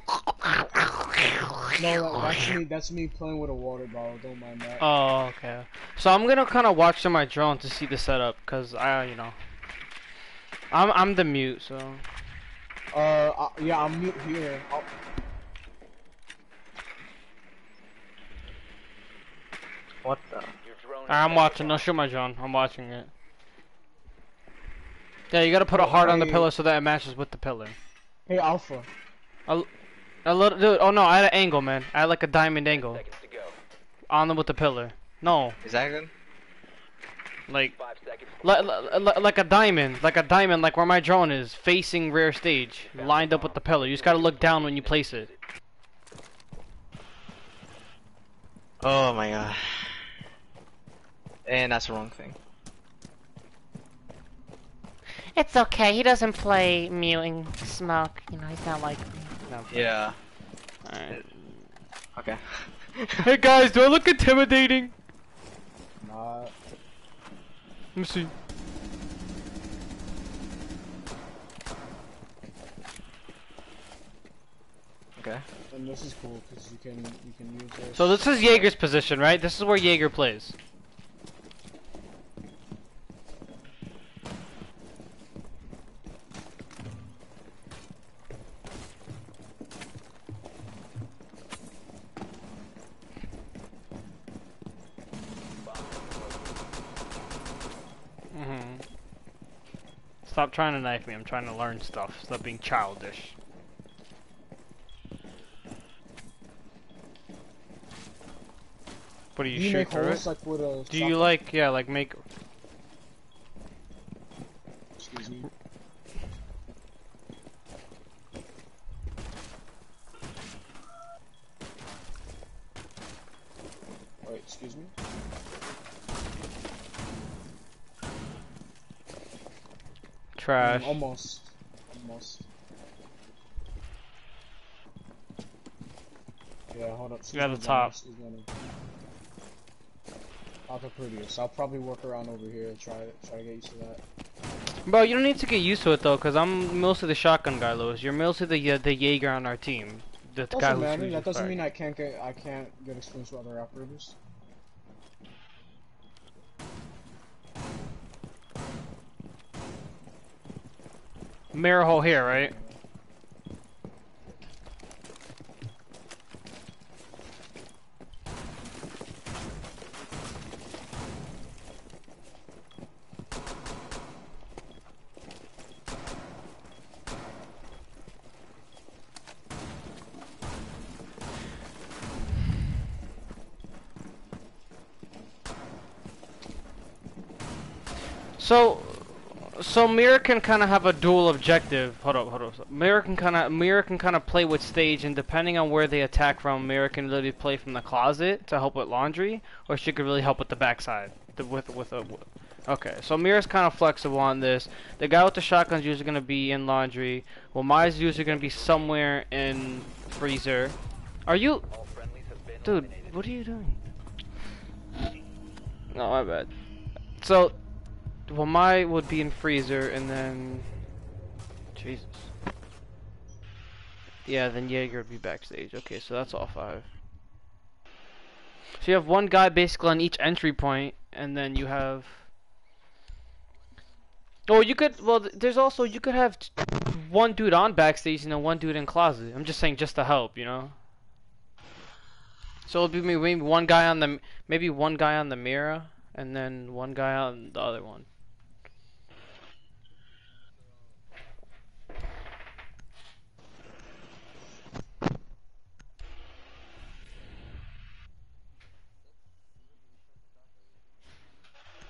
No, that, that's me. That's me playing with a water bottle. Don't mind that. Oh, okay. So I'm gonna kind of watch on my drone to see the setup, cause I, you know, I'm I'm the mute, so. Uh, uh, yeah, I'm mute here. I'll- What the? Your I'm back watching. on. No, show my drone. I'm watching it. Yeah, you gotta put a heart on the Hey. pillar so that it matches with the pillar. Hey, Alpha. A little, dude. Oh no, I had an angle, man. I had like a diamond angle to go. on them with the pillar. No, Is that good? like, Five li- li- li- like a diamond, like a diamond, like where my drone is, facing rear stage, lined up with the pillar. You just gotta look down when you place it. Oh my god. And that's the wrong thing. It's okay. He doesn't play muting smoke. You know, he's not like me. No, Yeah. alright. Okay. Hey guys, do I look intimidating? Nah. Let me see. okay. And this is cool because you can you can use this. So this is Jaeger's position, right? This is where Jaeger plays. Stop trying to knife me. I'm trying to learn stuff. Stop being childish. What do you, Do you shoot make through holes it? like with a? Do you like, yeah, like make Excuse me. Wait, excuse me. Trash? Mm, almost. Almost. Yeah, hold up. You got excuse the top. Gonna- Alpha Proteus. I'll probably work around over here. And try try to get used to that. Bro, you don't need to get used to it though, cause I'm mostly the shotgun guy, Lewis. You're mostly the uh, the Jaeger on our team. The guy who's matter. who's That doesn't fire. mean I can't get I can't get experience with other operators. Mirror hole here, right? So, so Mira can kind of have a dual objective. Hold up, hold up. Mira can kind of Mira can kind of play with stage, and depending on where they attack from, Mira can literally play from the closet to help with laundry, or she could really help with the backside. The, with with a. Okay, so Mira's kind of flexible on this. The guy with the shotgun shotgun's usually going to be in laundry. Well, Wamai's usually going to be somewhere in freezer. Are you, dude? What are you doing? No, my bad. So, well, my would be in freezer, and then Jesus. Yeah, then Jaeger would be backstage. Okay, so that's all five. So you have one guy basically on each entry point, and then you have. Oh, you could. Well, there's also you could have one dude on backstage and then one dude in closet. I'm just saying, just to help, you know. So it'll be maybe one guy on the maybe one guy on the mirror, and then one guy on the other one.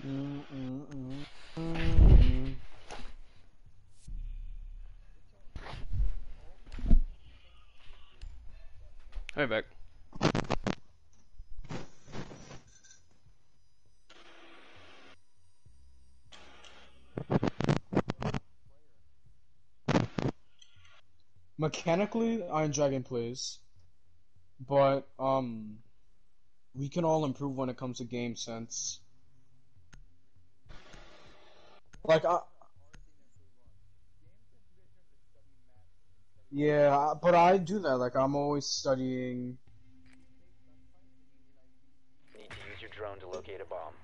Right back. Mechanically, Iron Dragon plays, but um, we can all improve when it comes to game sense. Like I. Yeah, but I do that. Like I'm always studying. Need to use your drone to locate a bomb.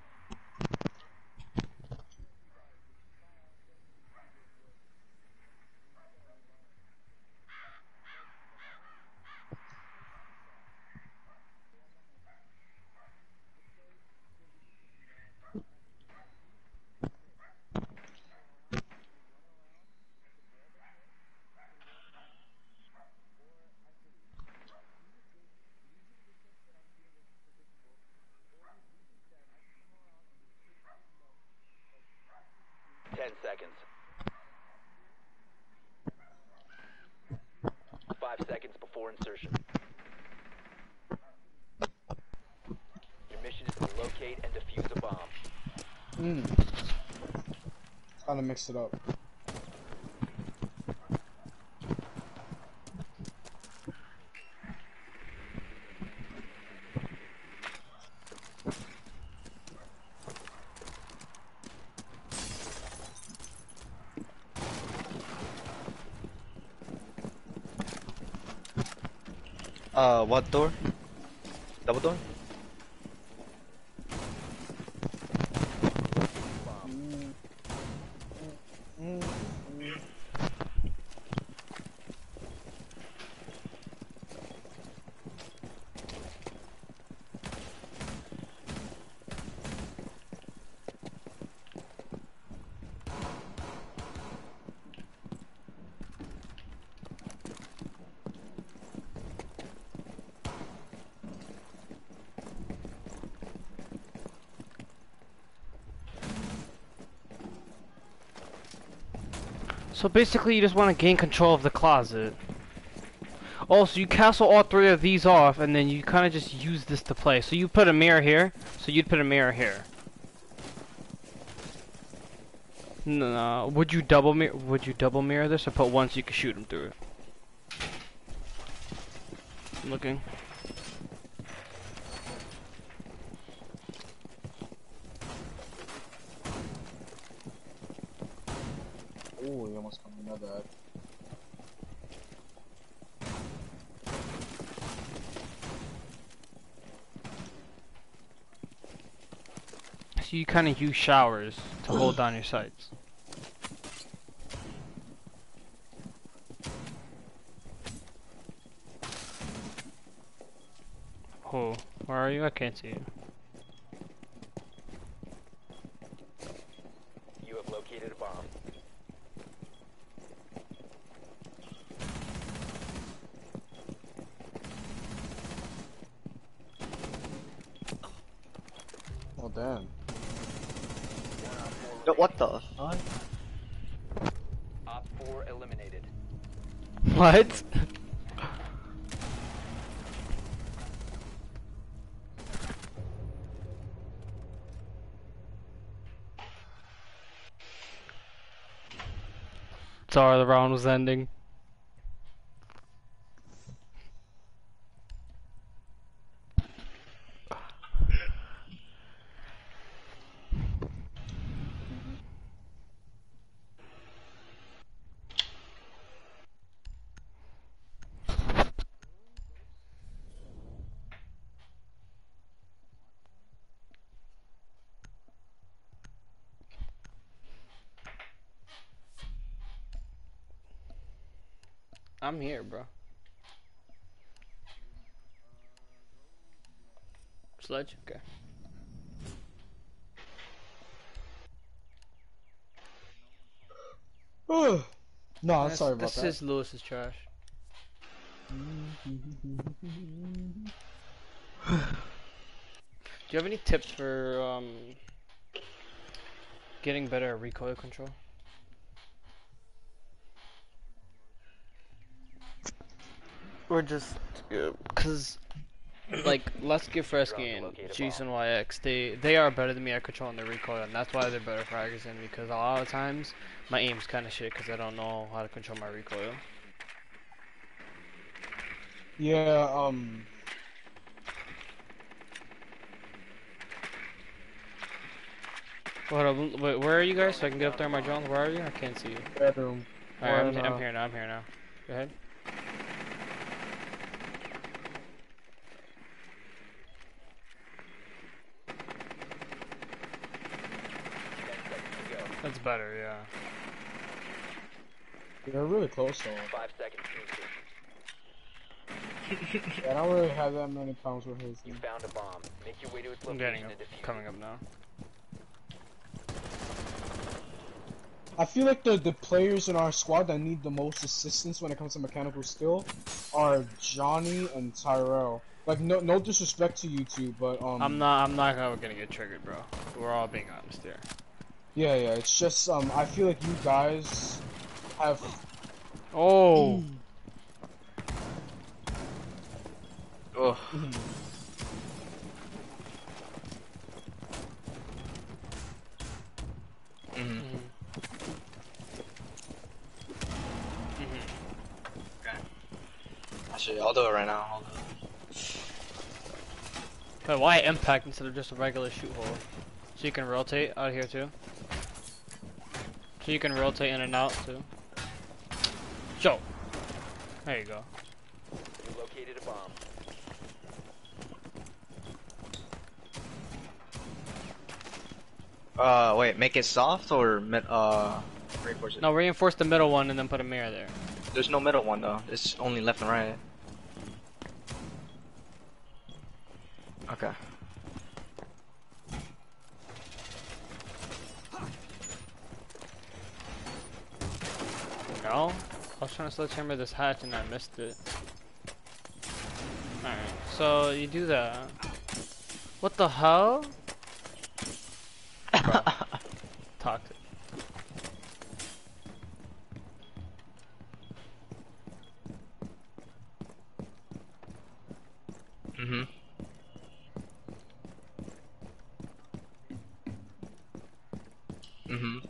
Ten seconds. Five seconds before insertion. Your mission is to locate and defuse a bomb. Mm. Mix it up. Uh, what door? Double door? So basically, you just want to gain control of the closet. Also, you cancel all three of these off, and then you kind of just use this to play. So you put a mirror here, so you'd put a mirror here. No, no. Uh, would you double mirror? Would you double mirror this, or put one so you can shoot him through it? Looking. someone's coming. My bad. So you kind of use showers to hold down your sights. Oh, where are you? I can't see you have located a bomb. Oh damn. Yo, What the fuck? Op 4 eliminated. What? Sorry, the round was ending. I'm here, bro. Sledge? Okay. no, I'm That's- sorry about that. This that. is Lewis's trash. Do you have any tips for um getting better at recoil control? Or just because like Let's Get Fresky and Jason YX, they they are better than me at controlling the recoil, and that's why they're better fraggers than me. Because a lot of times my aim's kind of shit because I don't know how to control my recoil. Yeah, um, Hold up, wait, where are you guys? So I can get up there on my drone. Where are you? I can't see you. bedroom. Alright, I'm, I'm uh, here now. I'm here now. Go ahead. That's better, yeah. They're really close though. Five seconds. I don't really have that many problems with his. You found a bomb. Make your way to its location I'm getting up, defuse coming up now. I feel like the the players in our squad that need the most assistance when it comes to mechanical skill are Johnny and Tyrell. Like no no disrespect to you two, but um I'm not. I'm not gonna gonna get triggered, bro. We're all being honest here. Yeah yeah it's just um I feel like you guys have Oh, Ugh. Mhm. Actually, I'll do it right now. Hold on. but why impact instead of just a regular shoot hole? So you can rotate out here too. So you can rotate in and out too. So, There you go. You located a bomb. Uh, wait, make it soft or mid, uh, reinforce it? No, reinforce the middle one and then put a mirror there. There's no middle one though. It's only left and right. Okay. I was trying to sledgehammer this hatch and I missed it. Alright, so you do that. What the hell? Toxic. mhm. Mhm.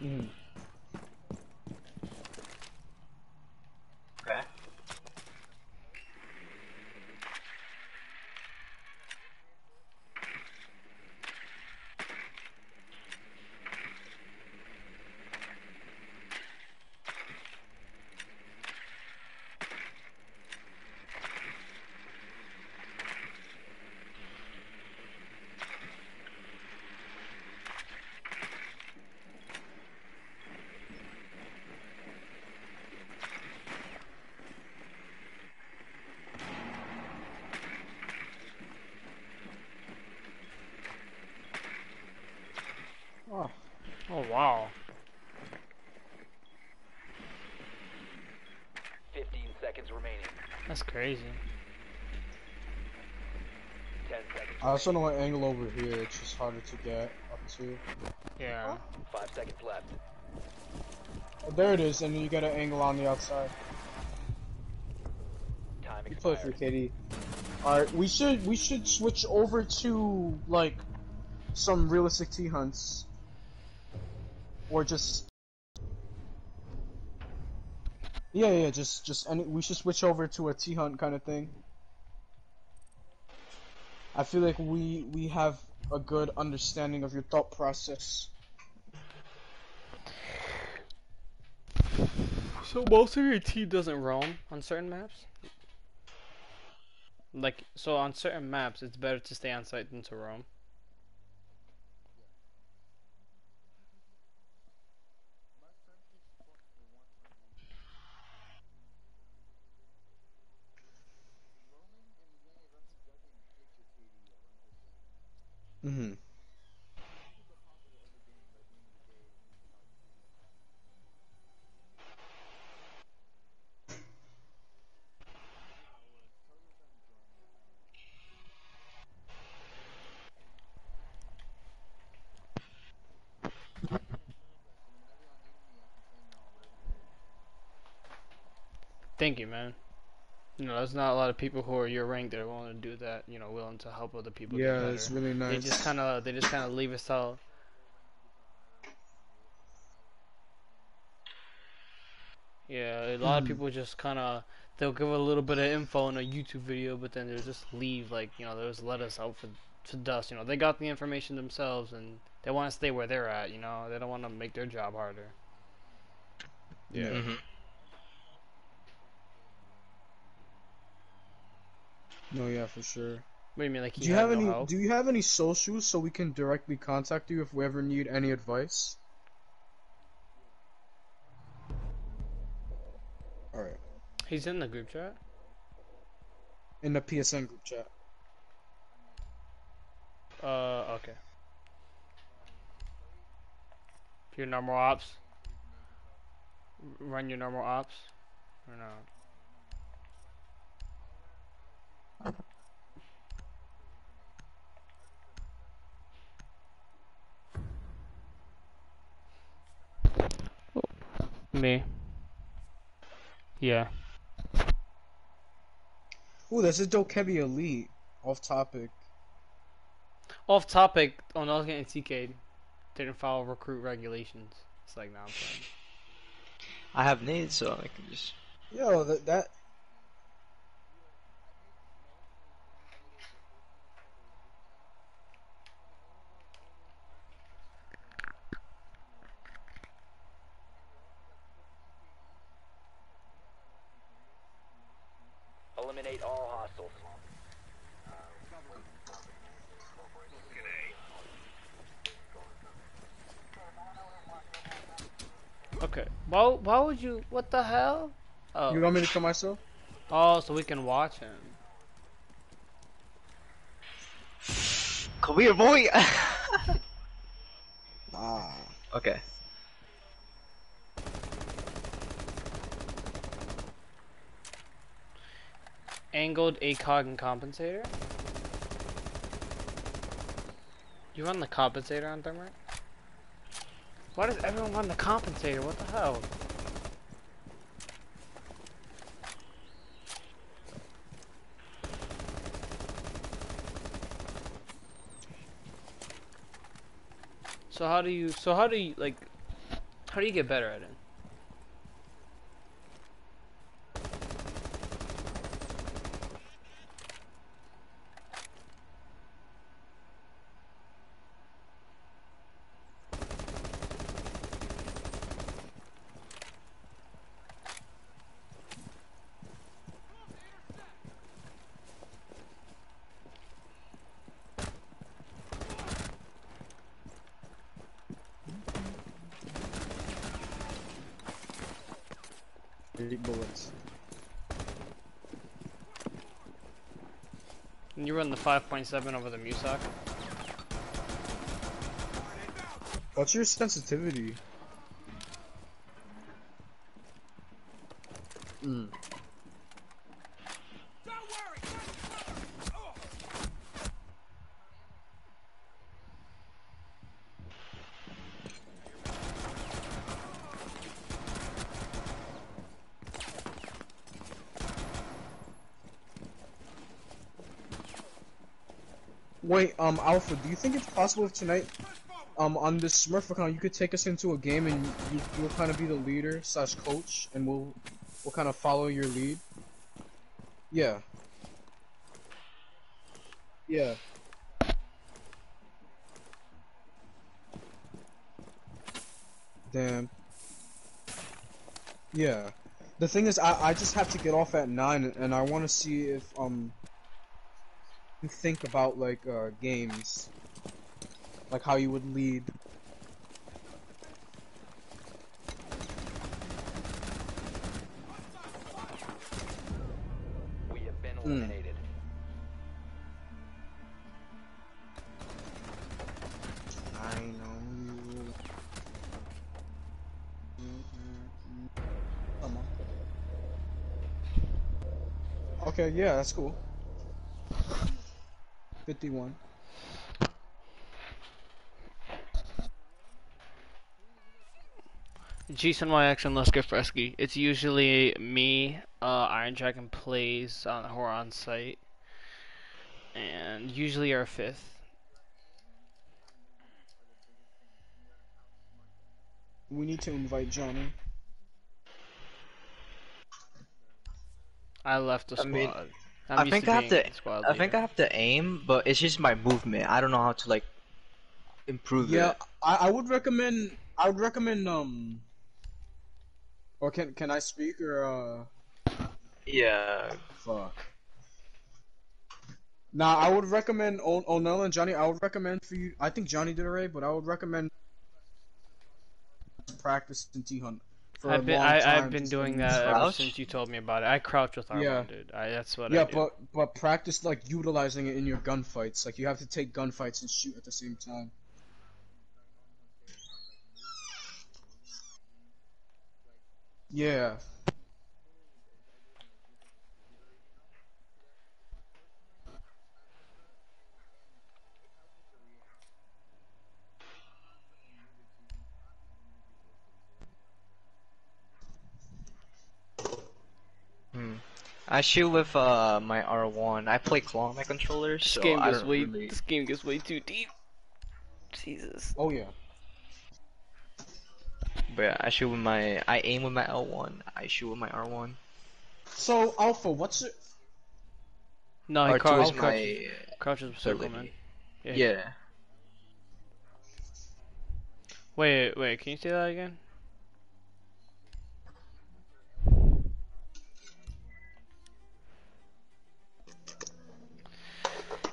mhm. Okay. Wow. 15 seconds remaining. That's crazy. I also know an angle over here. It's just harder to get up to. Yeah. 5 seconds left. Oh, there it is, and you get an angle on the outside. Time You play for expired. Katie. Alright, we should we should switch over to like some realistic T hunts. Or just Yeah, yeah, just just any we should switch over to a T hunt kind of thing. I feel like we we have a good understanding of your thought process. So most of your team doesn't roam on certain maps? Like, so on certain maps, it's better to stay on site than to roam. Mm-hmm. Thank you, man. You know, there's not a lot of people who are your rank that are willing to do that. You know, willing to help other people. Yeah, it's really nice. They just kind of, they just kind of leave us out. Yeah, a lot of Hmm. people just kind of they'll give a little bit of info in a YouTube video, but then they'll just leave like you know they'll just let us out for to dust. You know, they got the information themselves and they want to stay where they're at. You know, they don't want to make their job harder. Yeah. Mm-hmm. No, yeah, for sure. What do you mean, like Do you have no any? help? Do you have any socials so we can directly contact you if we ever need any advice? All right, He's in the group chat. in the PSN group chat. Uh, okay. Your normal ops. Run your normal ops, or no? Me. Yeah. Ooh, that's a Dokebi Elite. Off topic. Off topic, oh on I was getting TK'd. Didn't follow recruit regulations. It's like, nah, I'm playing. I have nades, so I can just. Yo, that that. Eliminate all hostiles. Okay. Why, why would you, what the hell? Oh. You want me to kill myself? Oh, so we can watch him. Come here, boy! Ah. okay. Angled ACOG and compensator? You run the compensator on Thermite? Why does everyone run the compensator? What the hell? So how do you, so how do you, like, how do you get better at it? Eight bullets. The 5.7 over the MEUSOC? What's your sensitivity? Mm. Wait, um, Alpha, do you think it's possible if tonight, um, on this Smurf account, you could take us into a game and you, you'll kind of be the leader slash coach, and we'll, we'll kind of follow your lead? Yeah. Yeah. Damn. Yeah. The thing is, I, I just have to get off at 9, and I want to see if, um, think about, like, uh, games. Like how you would lead. We have been Hmm. eliminated. I know you. Come on. Okay, yeah, that's cool. 51. Jason YX and Let's Get Fresky. It's usually me, uh, Iron Dragon plays on who are on site, and usually our fifth. We need to invite Johnny. I left the I squad. Mean, I'm I think I have to. the squad I think. I have to aim, but it's just my movement. I don't know how to like improve Yeah, it. I, I would recommend. I would recommend. Um. Or can can I speak or uh? Yeah. Fuck. Nah, I would recommend O- O'Neill and Johnny. I would recommend for you. I think Johnny did already, but I would recommend practice in T Hunt for I've been I. I've been doing in that ever since you told me about it. I crouch with R1, Yeah. dude. I, that's what Yeah, but but practice like utilizing it in your gunfights. Like you have to take gunfights and shoot at the same time. Yeah. Hmm. I shoot with uh my R1. I play claw on my controller, this so game I gets way really. this game gets way too deep. Jesus. Oh yeah. But yeah, I shoot with my. I aim with my L1. I shoot with my R1. So Alpha, what's it? No, he R2 crouches, is crouches, my crouches with circle, man. Yeah. Yeah. Wait, wait, can you say that again?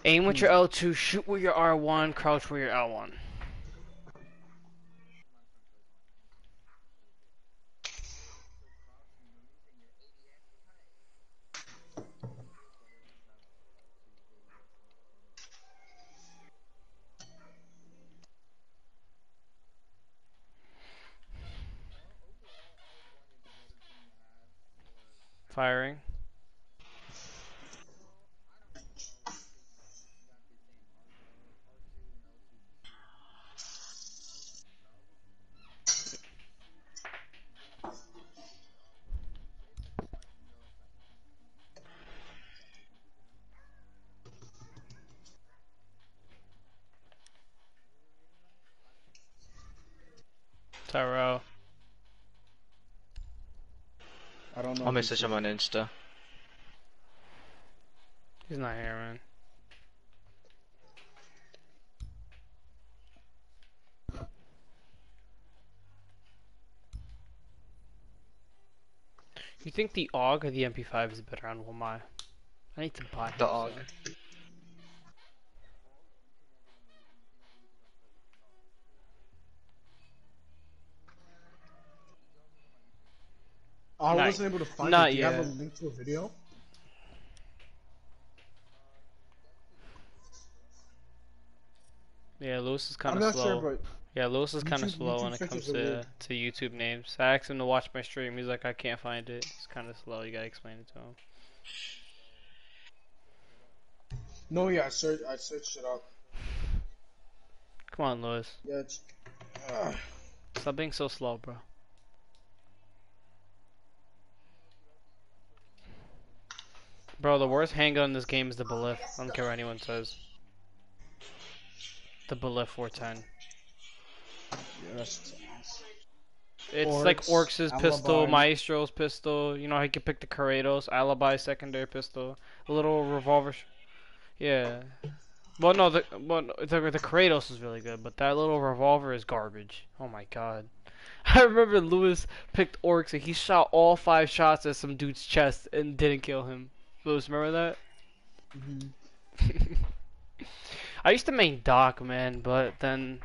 Aim with hmm. your L2, shoot with your R1, crouch with your L1. Firing. Tyrell. I don't know. I'll if message him on Insta. He's not here, man. You think the AUG or the MP5 is better on Wamai? I need to buy The AUG. I Not- wasn't able to find not it. Do you have a link to a video? Yeah, Lewis is kind of slow. sure, Yeah, Lewis is kind of YouTube- slow when it comes to weird. to YouTube names. I asked him to watch my stream. He's like, I can't find it. It's kind of slow. You gotta explain it to him. No, yeah, I searched. I searched it up. Come on, Lewis. Yeah, it's. Uh, Stop being so slow, bro. Bro, the worst handgun in this game is the Bailiff. I don't care what anyone says. The Bailiff 410. yeah, that's It's like Oryx, Oryx' pistol, Alibi. Maestro's pistol. You know how you can pick the Keratos, Alibi secondary pistol, a little revolver. Sh- yeah. Well, no, the well, the the Keratos is really good, but that little revolver is garbage. Oh my god. I remember Lewis picked Oryx and he shot all five shots at some dude's chest and didn't kill him. Lewis, remember that? Mhm. I used to main Doc, man, but then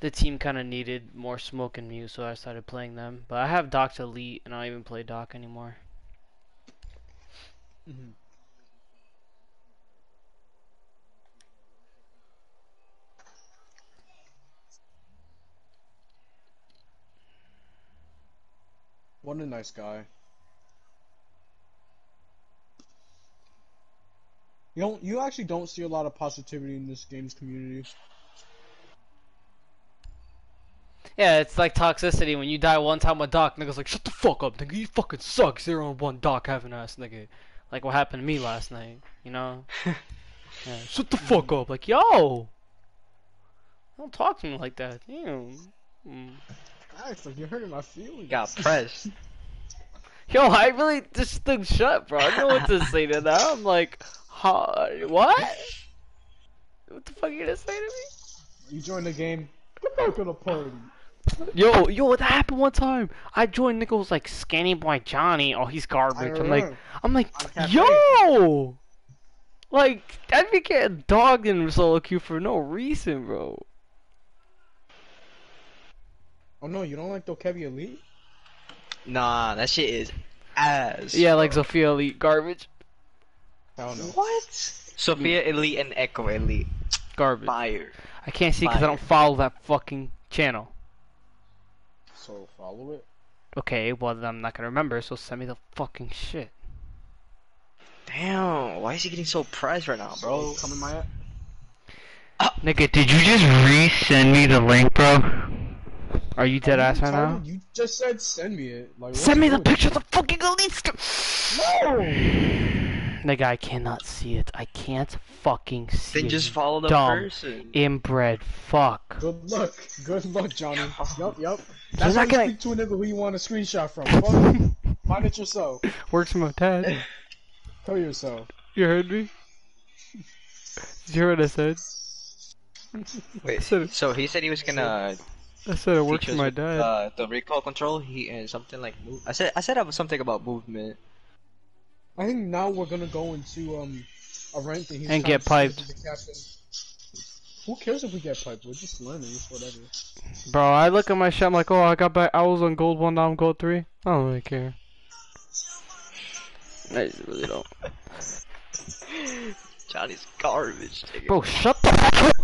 the team kind of needed more smoke and mute, so I started playing them. But I have Doc's Elite, and I don't even play Doc anymore. Mhm. What a nice guy. You don't. You actually don't see a lot of positivity in this game's community. Yeah, it's like toxicity. When you die one time with Doc, niggas like, shut the fuck up, nigga. You fucking suck. Zero and one Doc having ass, nigga. Like what happened to me last night, you know? yeah, shut the fuck up. Like, yo! Don't talk to me like that. Ew. Mm. Alex, like you're hurting my feelings. Got pressed. Yo, I really just stood shut, bro. I don't know what to say to that. I'm like, huh, what? What the fuck are you gonna say to me? You join the game. Back to the party. Yo, yo, that happened one time. I joined Nichols like Skinny Boy Johnny. Oh, he's garbage. I'm like, I'm like, yo, like I'd be getting dogged in solo queue for no reason, bro. Oh no, you don't like Dokebi Elite? Nah, that shit is ass. Yeah, like Zofia Elite garbage, Hell no. What? Zofia Elite and Echo Elite. garbage. Fire. I can't see because I don't follow that fucking channel. So follow it. Okay, well then I'm not gonna remember. So send me the fucking shit. Damn, why is he getting so pressed right now, bro? Come in my. Nigga, did you just resend me the link, bro? Are you dead ass right now? You just said send me it. Like Send me the good? picture of the fucking elite st- No. Nigga, I cannot see it. I can't fucking see Then it. just follow the Dumb. person. Inbred. Fuck. Good luck. Good luck, Johnny. Yup, yup. You're That's how not you gonna- speak to a nigga who you want a screenshot from. Fuck. Find it yourself. Works for my dad. Tell yourself. You heard me? Did you hear what I said? Wait, said- so he said he was gonna I said it works for my with, dad. uh, the recoil control. He and something like move. I said I said I was something about movement. I think now we're gonna go into um a rank that he's And get piped. see if the captain- Who cares if we get piped? We're just learning. It's whatever. Bro, I look at my shit, I'm like, oh, I got back. I was on gold one, now I'm gold three. I don't really care. I really don't. Johnny's garbage. Nigga. Bro, shut the fuck up!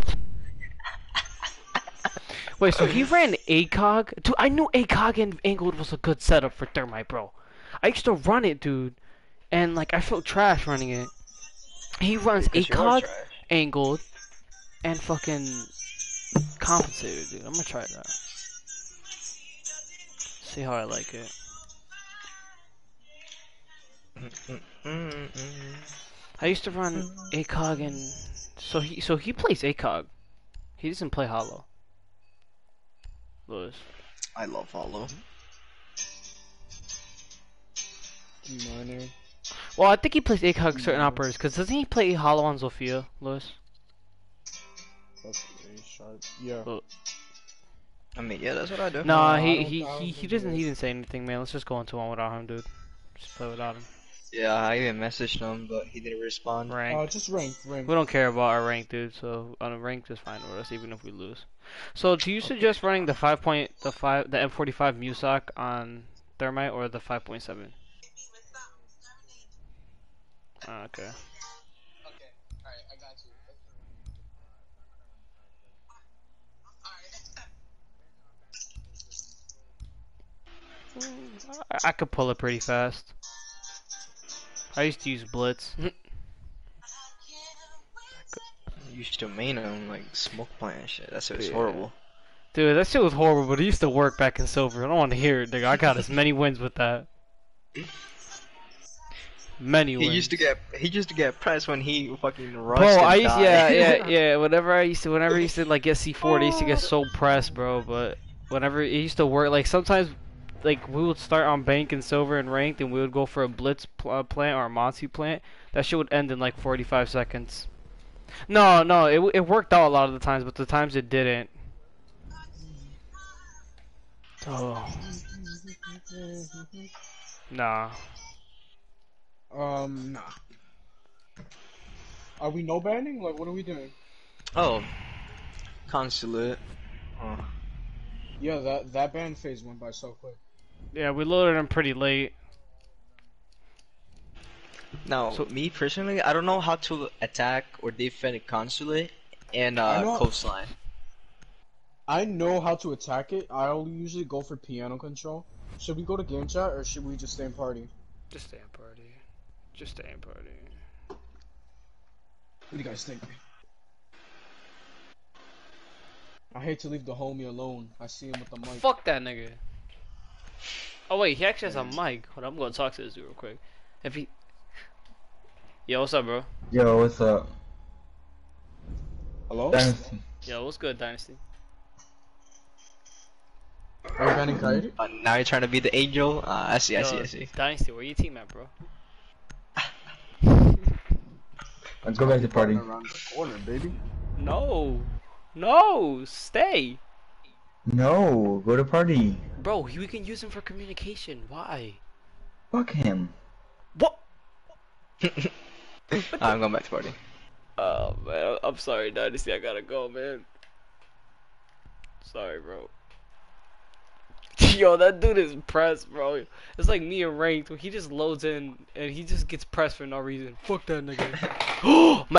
Oh, Wait, so he ran ACOG? Dude, I knew ACOG and angled was a good setup for Thermite, bro. I used to run it, dude. And, like, I felt trash running it. He runs Because ACOG, angled, and fucking compensated, dude. I'm gonna try that. See how I like it. I used to run ACOG and so he so he plays ACOG. He doesn't play holo. Lewis. I love holo. Minor. Well, I think he plays ACOG certain operators because doesn't he play holo on Zofia, Lewis? That's A sharp. Yeah. Oh. I mean, yeah, that's what I do. Nah, I he he he, he doesn't he he didn't say anything, man. Let's just go into one without him, dude. Just play without him. Yeah, I even messaged him, but he didn't respond. Rank. Oh, just rank, rank. We don't care about our rank, dude. So on a rank just fine with us, even if we lose. So do you suggest okay. running the five point, the five, the M45 MEUSOC on thermite or the five point seven? Ah, okay. Okay. Alright, I got you. I could pull it pretty fast. I used to use Blitz. used to main him like smoke plant and shit. That's was Yeah. horrible. Dude, that shit was horrible, but it used to work back in Silver. I don't want to hear it, nigga. I got as many wins with that. Many He wins. used to get he used to get pressed when he fucking rushed. Bro, and I used died. yeah, yeah, yeah. Whenever I used to, whenever I used to like get C4, I used to get so pressed, bro. But whenever it used to work, like sometimes, like we would start on bank and silver and ranked, and we would go for a blitz pl- uh, plant or a Monty plant. That shit would end in like 45 seconds. No, no, it it worked out a lot of the times, but the times it didn't. Oh. Nah. Um, nah. Are we no banning? Like, what are we doing? Oh, consulate. Oh. Yeah, that that ban phase went by so quick. Yeah, we loaded them pretty late. Now, So- me personally, I don't know how to attack or defend a consulate and uh, know- coastline. I know how to attack it. I'll usually go for piano control. Should we go to game chat or should we just stay in party? Just stay in party. Just stay in party. What do you guys think? I hate to leave the homie alone. I see him with the mic. Fuck that nigga. Oh wait, he actually has a mic. Hold on, I'm gonna talk to this dude real quick. If he, yo, what's up, bro? Yo, what's up? Hello? Dynasty. Yo, what's good, Dynasty? Are you banning Coyote? Uh, now you're trying to be the angel. Uh, I see, I see, I see. Dynasty, where you team at, bro? Let's go back to party. Around the corner, baby. No, no, stay, No, go to party. bro. We can use him for communication. Why? Fuck him. What? I'm going back to party. Oh man, I'm sorry, Dynasty. I gotta go, man. Sorry, bro. Yo, that dude is pressed, bro. It's like me and ranked. He just loads in and he just gets pressed for no reason. Fuck that nigga.